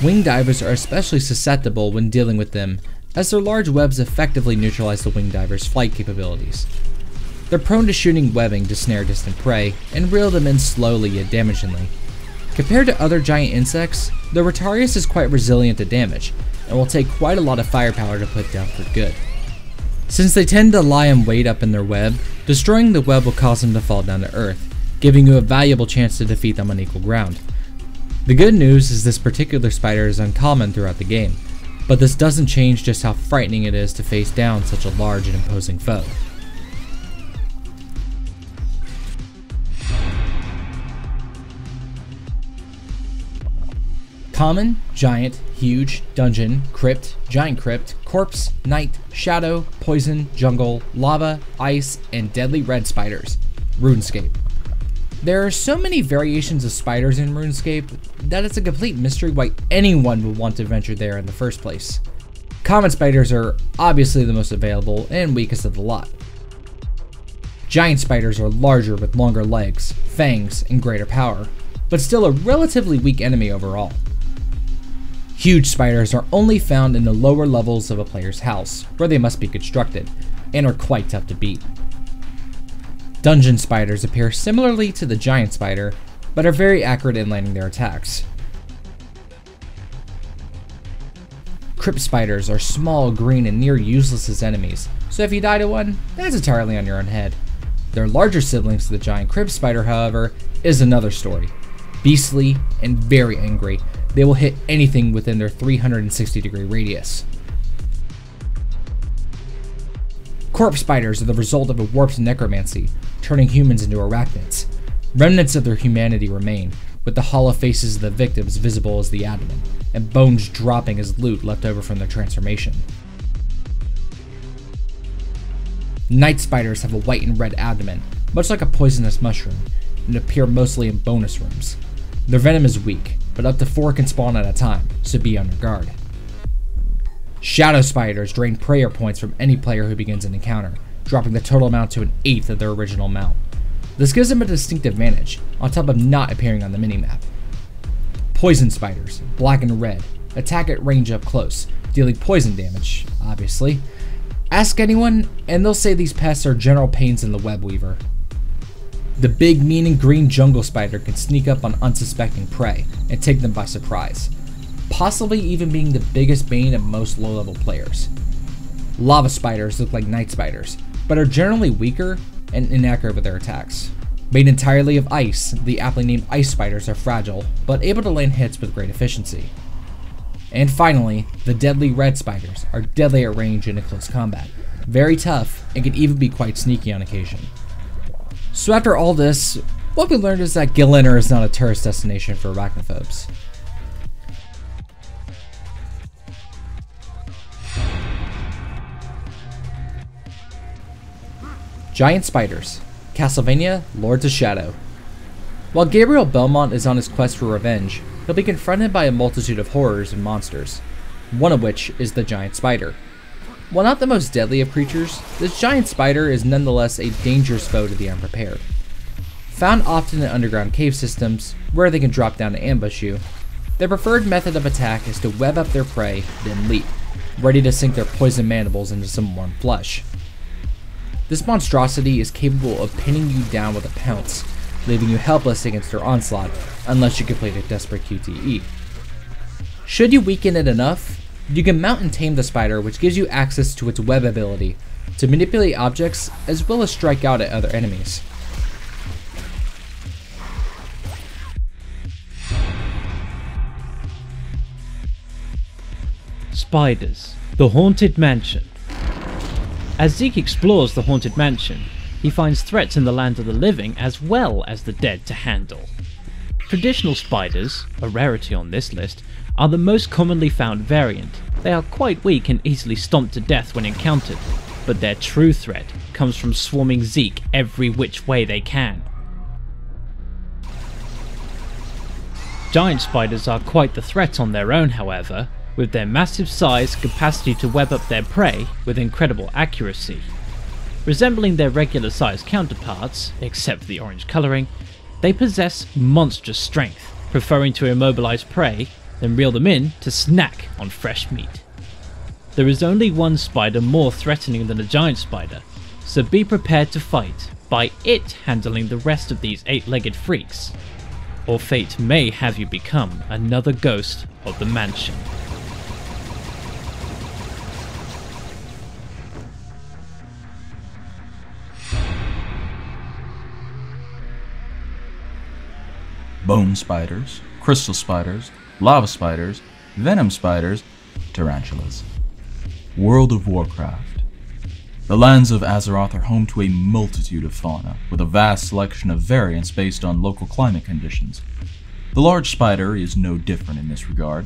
Wing divers are especially susceptible when dealing with them, as their large webs effectively neutralize the wing diver's flight capabilities. They're prone to shooting webbing to snare distant prey and reel them in slowly yet damagingly. Compared to other giant insects, the Retarius is quite resilient to damage, and will take quite a lot of firepower to put down for good. Since they tend to lie in wait up in their web, destroying the web will cause them to fall down to earth, giving you a valuable chance to defeat them on equal ground. The good news is this particular spider is uncommon throughout the game, but this doesn't change just how frightening it is to face down such a large and imposing foe. Common, Giant, Huge, Dungeon, Crypt, Giant Crypt, Corpse, Night, Shadow, Poison, Jungle, Lava, Ice, and Deadly Red Spiders. RuneScape. There are so many variations of spiders in RuneScape that it's a complete mystery why anyone would want to venture there in the first place. Common spiders are obviously the most available and weakest of the lot. Giant spiders are larger with longer legs, fangs, and greater power, but still a relatively weak enemy overall. Huge spiders are only found in the lower levels of a player's house, where they must be constructed, and are quite tough to beat. Dungeon spiders appear similarly to the giant spider, but are very accurate in landing their attacks. Crypt spiders are small, green, and near useless as enemies, so if you die to one, that's entirely on your own head. Their larger siblings, the giant crypt spider, however, is another story. Beastly and very angry, they will hit anything within their 360 degree radius. Corpse spiders are the result of a warped necromancy, turning humans into arachnids. Remnants of their humanity remain, with the hollow faces of the victims visible as the abdomen, and bones dropping as loot left over from their transformation. Night spiders have a white and red abdomen, much like a poisonous mushroom, and appear mostly in bonus rooms. Their venom is weak, but up to four can spawn at a time, so be on your guard. Shadow spiders drain prayer points from any player who begins an encounter, dropping the total amount to an eighth of their original amount. This gives them a distinct advantage, on top of not appearing on the minimap. Poison spiders, black and red, attack at range up close, dealing poison damage, obviously. Ask anyone, and they'll say these pests are general pains in the web weaver. The big, mean, and green jungle spider can sneak up on unsuspecting prey and take them by surprise, possibly even being the biggest bane of most low level players. Lava spiders look like night spiders, but are generally weaker and inaccurate with their attacks. Made entirely of ice, the aptly named ice spiders are fragile, but able to land hits with great efficiency. And finally, the deadly red spiders are deadly at range and in close combat, very tough, and can even be quite sneaky on occasion. So after all this, what we learned is that Gielinor is not a tourist destination for arachnophobes. Giant Spiders, Castlevania Lords of Shadow. While Gabriel Belmont is on his quest for revenge, he'll be confronted by a multitude of horrors and monsters, one of which is the giant spider. While not the most deadly of creatures, this giant spider is nonetheless a dangerous foe to the unprepared. Found often in underground cave systems, where they can drop down to ambush you, their preferred method of attack is to web up their prey, then leap, ready to sink their poison mandibles into some warm flesh. This monstrosity is capable of pinning you down with a pounce, leaving you helpless against their onslaught unless you complete a desperate QTE. Should you weaken it enough, you can mount and tame the spider, which gives you access to its web ability to manipulate objects as well as strike out at other enemies. Spiders, the Haunted Mansion. As Zeke explores the Haunted Mansion, he finds threats in the land of the living as well as the dead to handle. Traditional spiders, a rarity on this list, are the most commonly found variant. They are quite weak and easily stomped to death when encountered, but their true threat comes from swarming Zeke every which way they can. Giant spiders are quite the threat on their own, however, with their massive size capacity to web up their prey with incredible accuracy. Resembling their regular sized counterparts, except for the orange colouring, they possess monstrous strength, preferring to immobilize prey, then reel them in to snack on fresh meat. There is only one spider more threatening than a giant spider, so be prepared to fight by it handling the rest of these eight legged freaks, or fate may have you become another ghost of the mansion. bone spiders, crystal spiders, lava spiders, venom spiders, tarantulas. World of Warcraft. The lands of Azeroth are home to a multitude of fauna, with a vast selection of variants based on local climate conditions. The large spider is no different in this regard,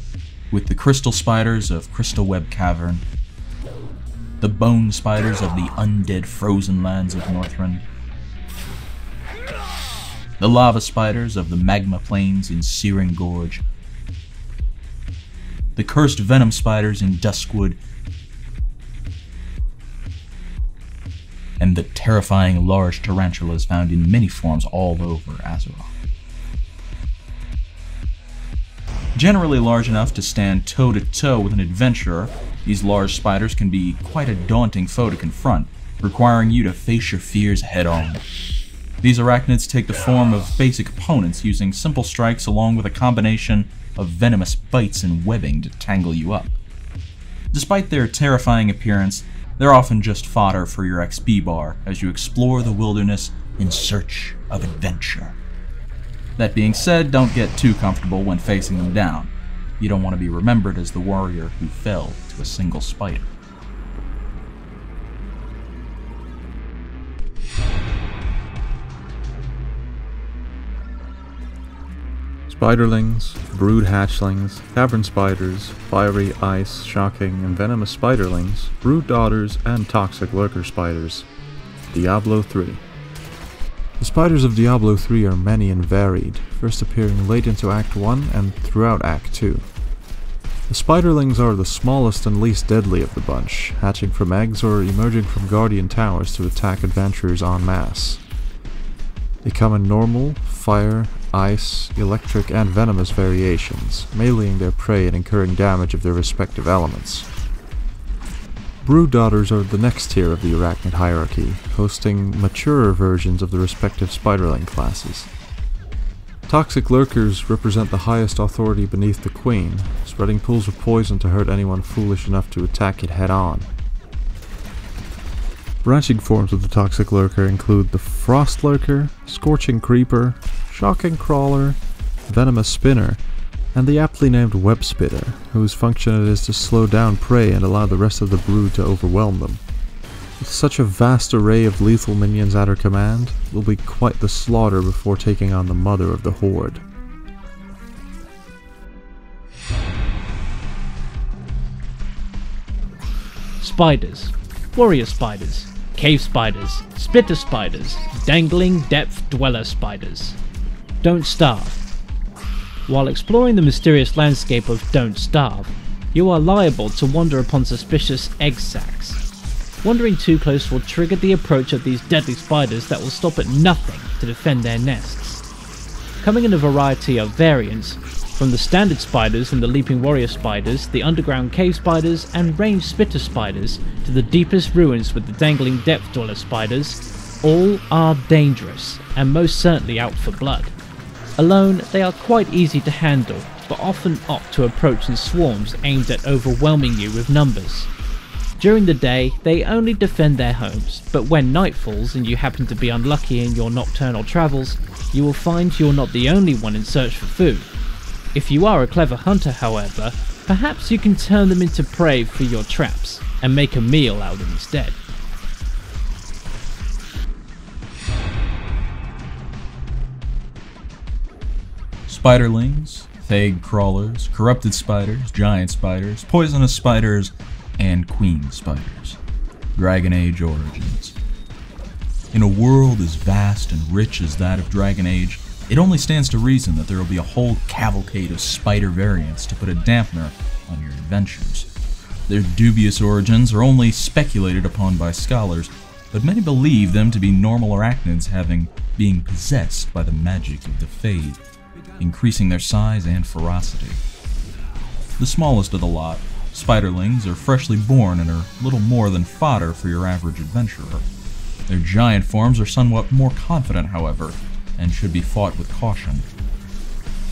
with the crystal spiders of Crystal Web Cavern, the bone spiders of the undead frozen lands of Northrend, the lava spiders of the magma plains in Searing Gorge, the cursed venom spiders in Duskwood, and the terrifying large tarantulas found in many forms all over Azeroth. Generally large enough to stand toe to toe with an adventurer, these large spiders can be quite a daunting foe to confront, requiring you to face your fears head on. These arachnids take the form of basic opponents using simple strikes along with a combination of venomous bites and webbing to tangle you up. Despite their terrifying appearance, They're often just fodder for your XP bar as you explore the wilderness in search of adventure. That being said, don't get too comfortable when facing them down. You don't want to be remembered as the warrior who fell to a single spider. Spiderlings, brood hatchlings, cavern spiders, fiery, ice, shocking, and venomous spiderlings, brood daughters, and toxic lurker spiders. Diablo 3 The spiders of Diablo 3 are many and varied, first appearing late into Act 1 and throughout Act 2. The spiderlings are the smallest and least deadly of the bunch, hatching from eggs or emerging from guardian towers to attack adventurers en masse. They come in normal, fire, ice, electric, and venomous variations, meleeing their prey and incurring damage of their respective elements. Brood daughters are the next tier of the arachnid hierarchy, hosting maturer versions of the respective spiderling classes. Toxic lurkers represent the highest authority beneath the queen, spreading pools of poison to hurt anyone foolish enough to attack it head on. Branching forms of the toxic lurker include the frost lurker, scorching creeper, shocking crawler, venomous spinner, and the aptly named web spitter, whose function it is to slow down prey and allow the rest of the brood to overwhelm them. With such a vast array of lethal minions at her command, will be quite the slaughter before taking on the mother of the horde. Spiders. Warrior spiders. Cave spiders. Splitter spiders. Dangling depth dweller spiders. Don't starve. While exploring the mysterious landscape of Don't Starve, you are liable to wander upon suspicious egg sacs. Wandering too close will trigger the approach of these deadly spiders that will stop at nothing to defend their nests. Coming in a variety of variants, from the standard spiders and the leaping warrior spiders, the underground cave spiders, and ranged spitter spiders, to the deepest ruins with the dangling depth dweller spiders, all are dangerous and most certainly out for blood. Alone, they are quite easy to handle, but often opt to approach in swarms aimed at overwhelming you with numbers. During the day, they only defend their homes, but when night falls and you happen to be unlucky in your nocturnal travels, you will find you're not the only one in search for food. If you are a clever hunter, however, perhaps you can turn them into prey for your traps and make a meal out of them instead. Spiderlings, thaig crawlers, corrupted spiders, giant spiders, poisonous spiders, and queen spiders. Dragon Age Origins. In a world as vast and rich as that of Dragon Age, it only stands to reason that there will be a whole cavalcade of spider variants to put a dampener on your adventures. Their dubious origins are only speculated upon by scholars, but many believe them to be normal arachnids having being possessed by the magic of the Fade, increasing their size and ferocity. The smallest of the lot, spiderlings, are freshly born and are little more than fodder for your average adventurer. Their giant forms are somewhat more confident, however, and should be fought with caution.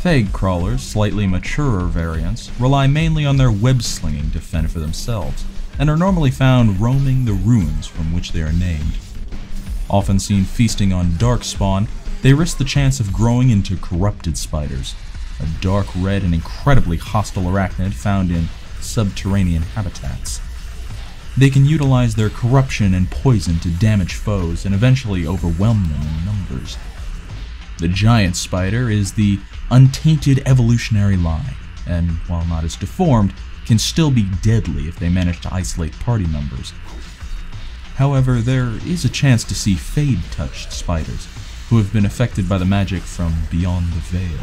Thaig crawlers, slightly maturer variants, rely mainly on their web slinging to fend for themselves, and are normally found roaming the ruins from which they are named. Often seen feasting on darkspawn, they risk the chance of growing into corrupted spiders, a dark red and incredibly hostile arachnid found in subterranean habitats. They can utilize their corruption and poison to damage foes and eventually overwhelm them in numbers. The giant spider is the untainted evolutionary line, and while not as deformed, can still be deadly if they manage to isolate party members. However, there is a chance to see fade touched spiders who have been affected by the magic from beyond the veil.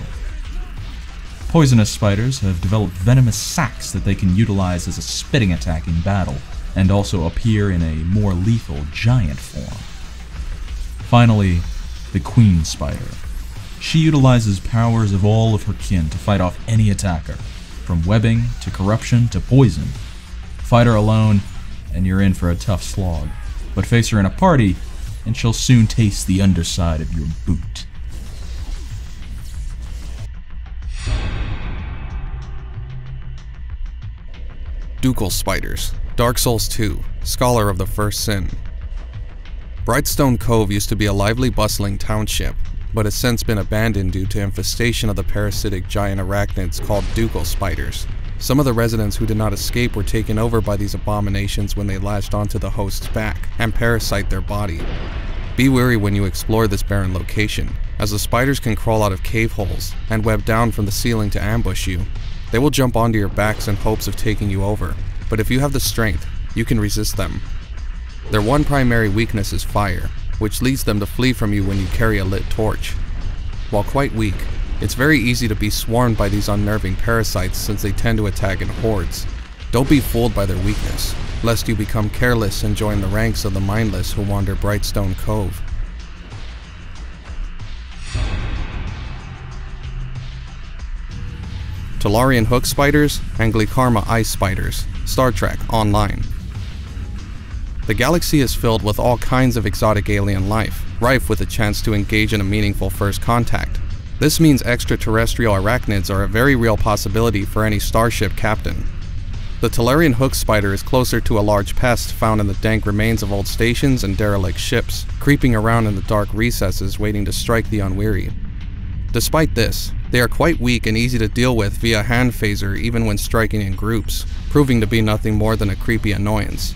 Poisonous spiders have developed venomous sacs that they can utilize as a spitting attack in battle, and also appear in a more lethal giant form. Finally, the queen spider. She utilizes powers of all of her kin to fight off any attacker, from webbing to corruption to poison. Fight her alone, and you're in for a tough slog. But face her in a party, and she'll soon taste the underside of your boot. Ducal Spiders, Dark Souls 2, Scholar of the First Sin. Brightstone Cove used to be a lively, bustling township, but has since been abandoned due to infestation of the parasitic giant arachnids called Ducal Spiders. Some of the residents who did not escape were taken over by these abominations when they latched onto the host's back and parasite their body. Be wary when you explore this barren location, as the spiders can crawl out of cave holes and web down from the ceiling to ambush you. They will jump onto your backs in hopes of taking you over, but if you have the strength, you can resist them. Their one primary weakness is fire, which leads them to flee from you when you carry a lit torch. While quite weak, it's very easy to be swarmed by these unnerving parasites since they tend to attack in hordes. Don't be fooled by their weakness, lest you become careless and join the ranks of the mindless who wander Brightstone Cove. Talarian hook spiders and Glikarma ice spiders, Star Trek Online. The galaxy is filled with all kinds of exotic alien life, rife with a chance to engage in a meaningful first contact. This means extraterrestrial arachnids are a very real possibility for any starship captain. The Talarian hook spider is closer to a large pest found in the dank remains of old stations and derelict ships, creeping around in the dark recesses waiting to strike the unweary. Despite this, they are quite weak and easy to deal with via hand phaser even when striking in groups, proving to be nothing more than a creepy annoyance.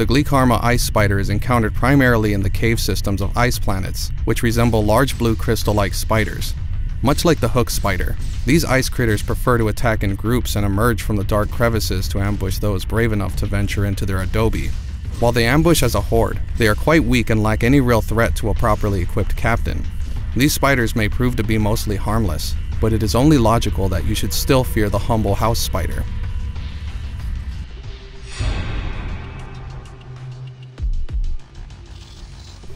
The Glikarma ice spider is encountered primarily in the cave systems of ice planets, which resemble large blue crystal-like spiders. Much like the hook spider, these ice critters prefer to attack in groups and emerge from the dark crevices to ambush those brave enough to venture into their adobe. While they ambush as a horde, they are quite weak and lack any real threat to a properly equipped captain. These spiders may prove to be mostly harmless, but it is only logical that you should still fear the humble house spider.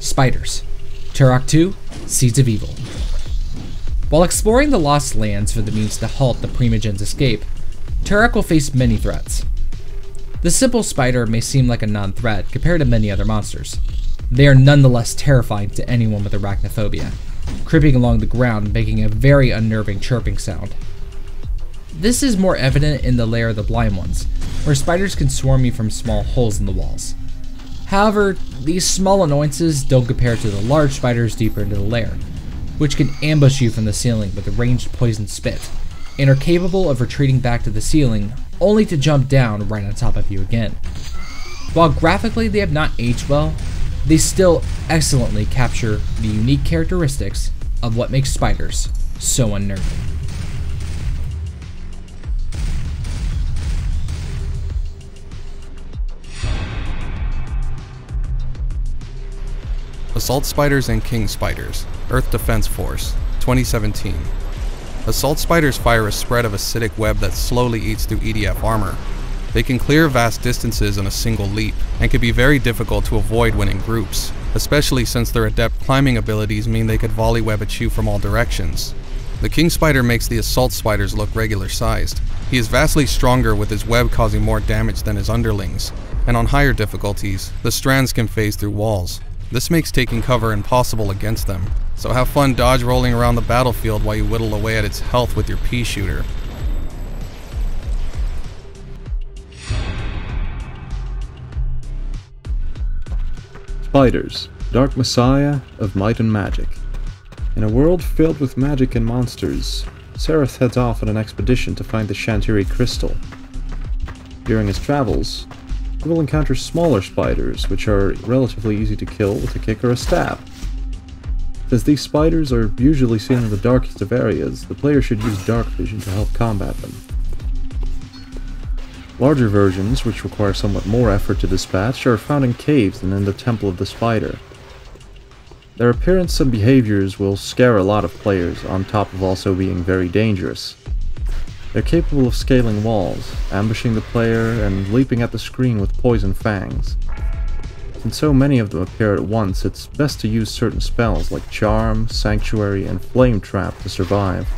Spiders. Turok 2 Seeds of Evil. While exploring the Lost Lands for the means to halt the Primagen's escape, Turok will face many threats. The simple spider may seem like a non threat compared to many other monsters. They are nonetheless terrifying to anyone with arachnophobia, creeping along the ground making a very unnerving chirping sound. This is more evident in the lair of the blind ones, where spiders can swarm you from small holes in the walls. However, these small annoyances don't compare to the large spiders deeper into the lair, which can ambush you from the ceiling with a ranged poison spit, and are capable of retreating back to the ceiling only to jump down right on top of you again. While graphically they have not aged well, they still excellently capture the unique characteristics of what makes spiders so unnerving. Assault Spiders and King Spiders, Earth Defense Force, 2017. Assault spiders fire a spread of acidic web that slowly eats through EDF armor. They can clear vast distances in a single leap, and can be very difficult to avoid when in groups, especially since their adept climbing abilities mean they could volley web at you from all directions. The King Spider makes the Assault Spiders look regular sized. He is vastly stronger with his web causing more damage than his underlings, and on higher difficulties, the strands can phase through walls. This makes taking cover impossible against them, so have fun dodge rolling around the battlefield while you whittle away at its health with your pea shooter. Spiders, Dark Messiah of Might and Magic. In a world filled with magic and monsters, Sareth heads off on an expedition to find the Shantiri crystal. During his travels, he will encounter smaller spiders, which are relatively easy to kill with a kick or a stab. Since these spiders are usually seen in the darkest of areas, the player should use dark vision to help combat them. Larger versions, which require somewhat more effort to dispatch, are found in caves and in the Temple of the Spider. Their appearance and behaviors will scare a lot of players, on top of also being very dangerous. They're capable of scaling walls, ambushing the player, and leaping at the screen with poison fangs. Since so many of them appear at once, it's best to use certain spells like Charm, Sanctuary, and Flame Trap to survive.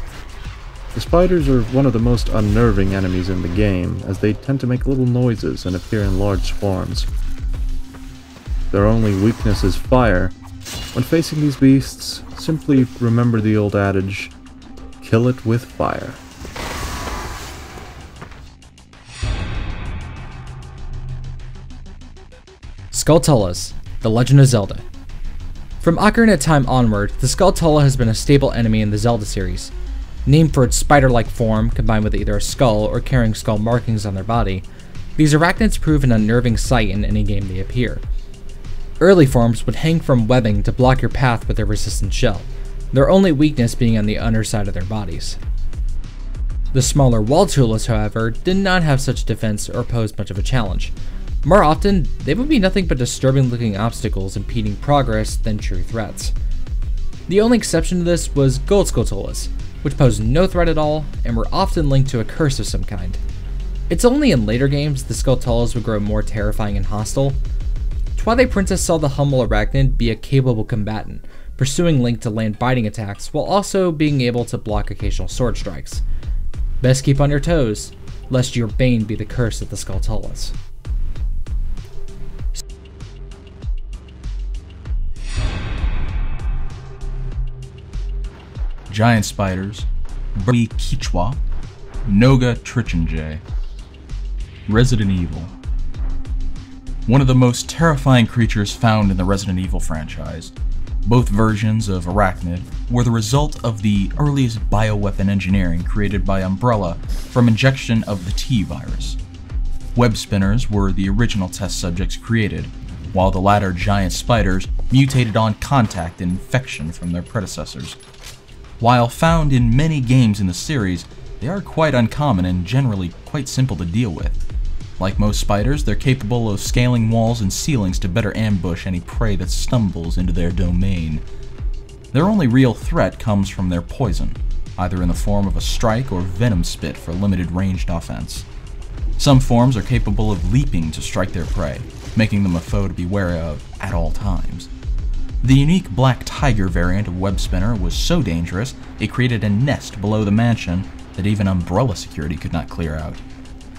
The spiders are one of the most unnerving enemies in the game, as they tend to make little noises and appear in large swarms. Their only weakness is fire. When facing these beasts, simply remember the old adage, kill it with fire. Skulltulas, The Legend of Zelda. From Ocarina of Time onward, the Skulltula has been a staple enemy in the Zelda series. Named for its spider-like form, combined with either a skull or carrying skull markings on their body, these arachnids prove an unnerving sight in any game they appear. Early forms would hang from webbing to block your path with their resistant shell, their only weakness being on the underside of their bodies. The smaller Walltulas, however, did not have such defense or pose much of a challenge. More often, they would be nothing but disturbing looking obstacles impeding progress than true threats. The only exception to this was Gold Skulltulas, which posed no threat at all and were often linked to a curse of some kind. It's only in later games the Skulltulas would grow more terrifying and hostile. Twilight Princess saw the humble arachnid be a capable combatant, pursuing Link to land biting attacks while also being able to block occasional sword strikes. Best keep on your toes, lest your bane be the curse of the Skulltulas. Giant spiders, Bui Kichwa, Noga-Trchanje, Resident Evil. One of the most terrifying creatures found in the Resident Evil franchise. Both versions of Arachnid were the result of the earliest bioweapon engineering created by Umbrella from injection of the T virus. Web spinners were the original test subjects created, while the latter giant spiders mutated on contact and infection from their predecessors. While found in many games in the series, they are quite uncommon and generally quite simple to deal with. Like most spiders, they're capable of scaling walls and ceilings to better ambush any prey that stumbles into their domain. Their only real threat comes from their poison, either in the form of a strike or venom spit for limited ranged offense. Some forms are capable of leaping to strike their prey, making them a foe to be wary of at all times. The unique Black Tiger variant of web spinner was so dangerous, it created a nest below the mansion that even Umbrella security could not clear out.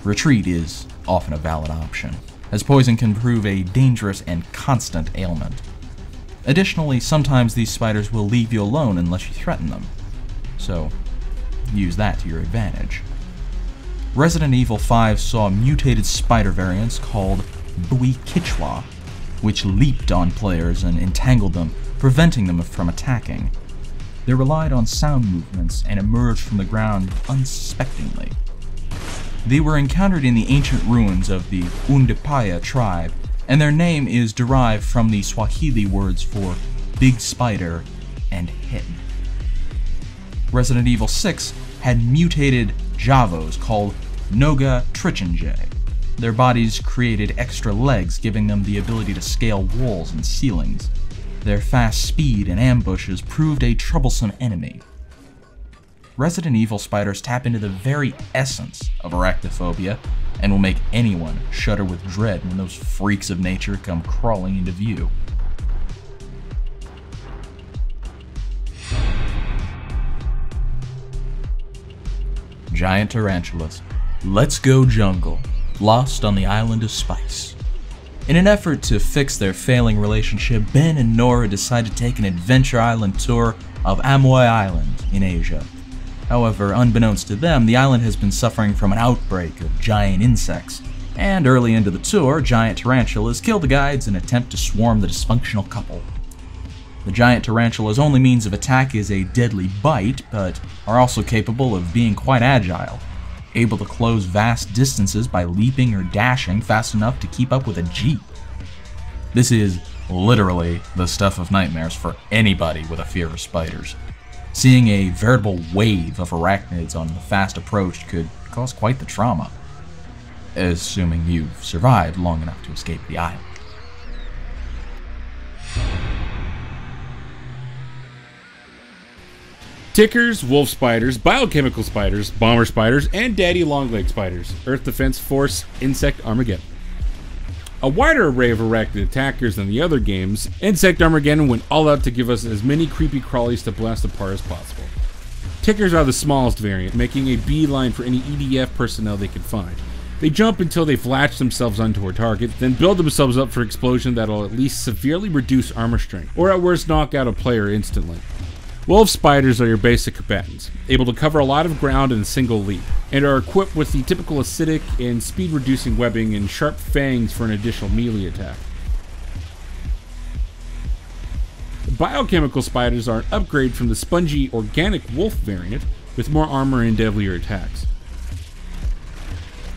Retreat is often a valid option, as poison can prove a dangerous and constant ailment. Additionally, sometimes these spiders will leave you alone unless you threaten them, so use that to your advantage. Resident Evil 5 saw mutated spider variants called Bui Kichwa which leaped on players and entangled them, preventing them from attacking. They relied on sound movements and emerged from the ground unsuspectingly. They were encountered in the ancient ruins of the Ndipaya tribe, and their name is derived from the Swahili words for big spider and head. Resident Evil 6 had mutated J'avos called Noga-Trchanje, their bodies created extra legs, giving them the ability to scale walls and ceilings. Their fast speed and ambushes proved a troublesome enemy. Resident Evil spiders tap into the very essence of arachnophobia and will make anyone shudder with dread when those freaks of nature come crawling into view. Giant tarantulas. Let's go jungle lost on the island of Spice. In an effort to fix their failing relationship, Ben and Nora decide to take an adventure island tour of Amoy Island in Asia. However, unbeknownst to them, the island has been suffering from an outbreak of giant insects, and early into the tour, giant tarantulas kill the guides in an attempt to swarm the dysfunctional couple. The giant tarantula's only means of attack is a deadly bite, but are also capable of being quite agile, able to close vast distances by leaping or dashing fast enough to keep up with a jeep. This is literally the stuff of nightmares for anybody with a fear of spiders. Seeing a veritable wave of arachnids on the fast approach could cause quite the trauma, assuming you've survived long enough to escape the island. Tickers, wolf spiders, biochemical spiders, bomber spiders, and daddy longleg spiders. Earth Defense Force Insect Armageddon. A wider array of arachnid attackers than the other games, Insect Armageddon went all out to give us as many creepy crawlies to blast apart as possible. Tickers are the smallest variant, making a beeline for any EDF personnel they can find. They jump until they've latched themselves onto a target, then build themselves up for explosion that'll at least severely reduce armor strength, or at worst knock out a player instantly. Wolf spiders are your basic combatants, able to cover a lot of ground in a single leap, and are equipped with the typical acidic and speed reducing webbing and sharp fangs for an additional melee attack. Biochemical spiders are an upgrade from the spongy organic wolf variant with more armor and deadlier attacks.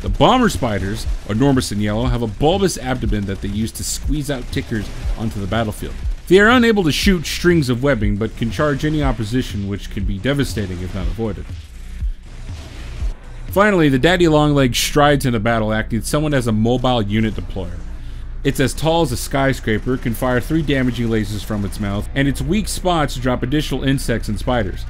The bomber spiders, enormous and yellow, have a bulbous abdomen that they use to squeeze out tickers onto the battlefield. They are unable to shoot strings of webbing, but can charge any opposition, which can be devastating if not avoided. Finally, the daddy longlegs strides into the battle acting someone as a mobile unit deployer. It's as tall as a skyscraper, can fire three damaging lasers from its mouth, and its weak spots drop additional insects and spiders.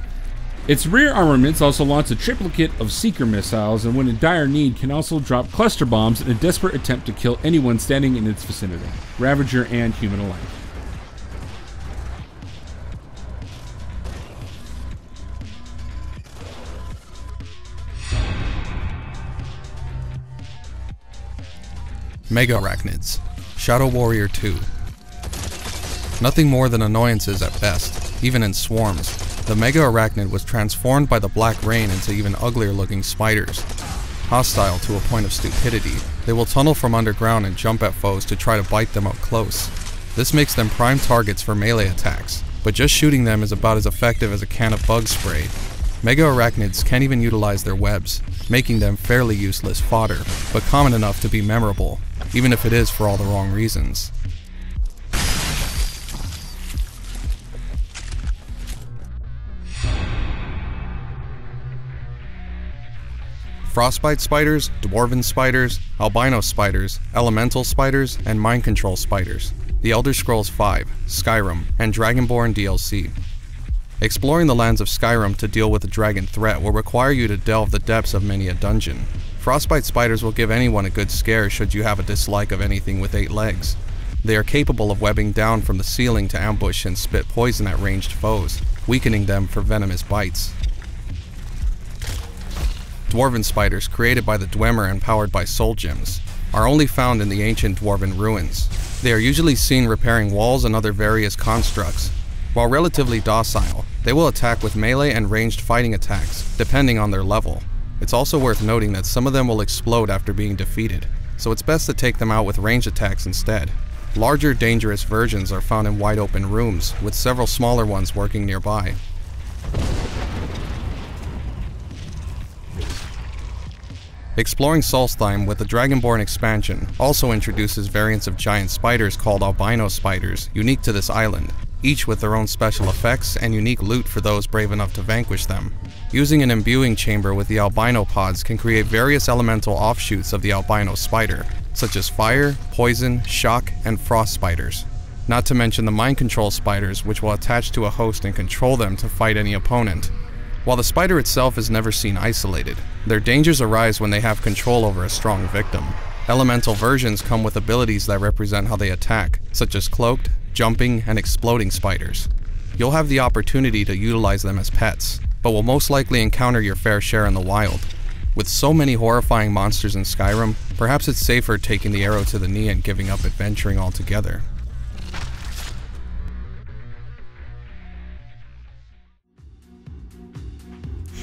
Its rear armaments also launch a triplicate of seeker missiles, and when in dire need, can also drop cluster bombs in a desperate attempt to kill anyone standing in its vicinity, Ravager and human alike. Megarachnids. Shadow Warrior 2. Nothing more than annoyances at best, even in swarms. The Megarachnid was transformed by the Black Rain into even uglier looking spiders. Hostile to a point of stupidity, they will tunnel from underground and jump at foes to try to bite them up close. This makes them prime targets for melee attacks, but just shooting them is about as effective as a can of bug spray. Megarachnids can't even utilize their webs, making them fairly useless fodder, but common enough to be memorable, even if it is for all the wrong reasons. Frostbite spiders, dwarven spiders, albino spiders, elemental spiders, and mind control spiders. The Elder Scrolls V, Skyrim, and Dragonborn DLC. Exploring the lands of Skyrim to deal with the dragon threat will require you to delve the depths of many a dungeon. Frostbite spiders will give anyone a good scare should you have a dislike of anything with eight legs. They are capable of webbing down from the ceiling to ambush and spit poison at ranged foes, weakening them for venomous bites. Dwarven spiders, created by the Dwemer and powered by soul gems, are only found in the ancient dwarven ruins. They are usually seen repairing walls and other various constructs. While relatively docile, they will attack with melee and ranged fighting attacks, depending on their level. It's also worth noting that some of them will explode after being defeated, so it's best to take them out with ranged attacks instead. Larger, dangerous versions are found in wide open rooms, with several smaller ones working nearby. Exploring Solstheim with the Dragonborn expansion also introduces variants of giant spiders called albino spiders, unique to this island, each with their own special effects and unique loot for those brave enough to vanquish them. Using an imbuing chamber with the albino pods can create various elemental offshoots of the albino spider, such as fire, poison, shock, and frost spiders. Not to mention the mind control spiders, which will attach to a host and control them to fight any opponent. While the spider itself is never seen isolated, their dangers arise when they have control over a strong victim. Elemental versions come with abilities that represent how they attack, such as cloaked, jumping, and exploding spiders. You'll have the opportunity to utilize them as pets, but will most likely encounter your fair share in the wild. With so many horrifying monsters in Skyrim, perhaps it's safer taking the arrow to the knee and giving up adventuring altogether.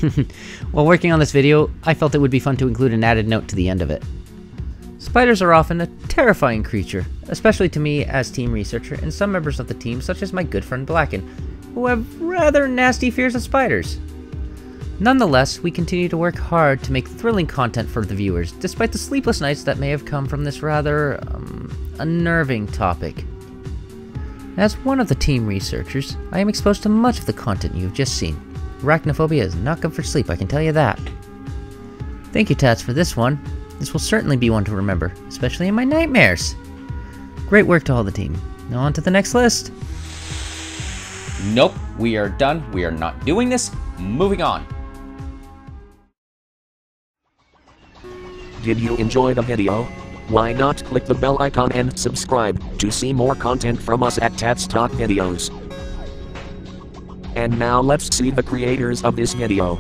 While working on this video, I felt it would be fun to include an added note to the end of it. Spiders are often a terrifying creature, especially to me as team researcher and some members of the team such as my good friend Blacken, who have rather nasty fears of spiders. Nonetheless, we continue to work hard to make thrilling content for the viewers, despite the sleepless nights that may have come from this rather, um, unnerving topic. As one of the team researchers, I am exposed to much of the content you've just seen. Arachnophobia is not good for sleep, I can tell you that. Thank you, Tats, for this one. This will certainly be one to remember, especially in my nightmares. Great work to all the team. Now on to the next list. Nope, we are done. We are not doing this. Moving on. Did you enjoy the video? Why not click the bell icon and subscribe to see more content from us at Tats Top Videos. And now let's see the creators of this video.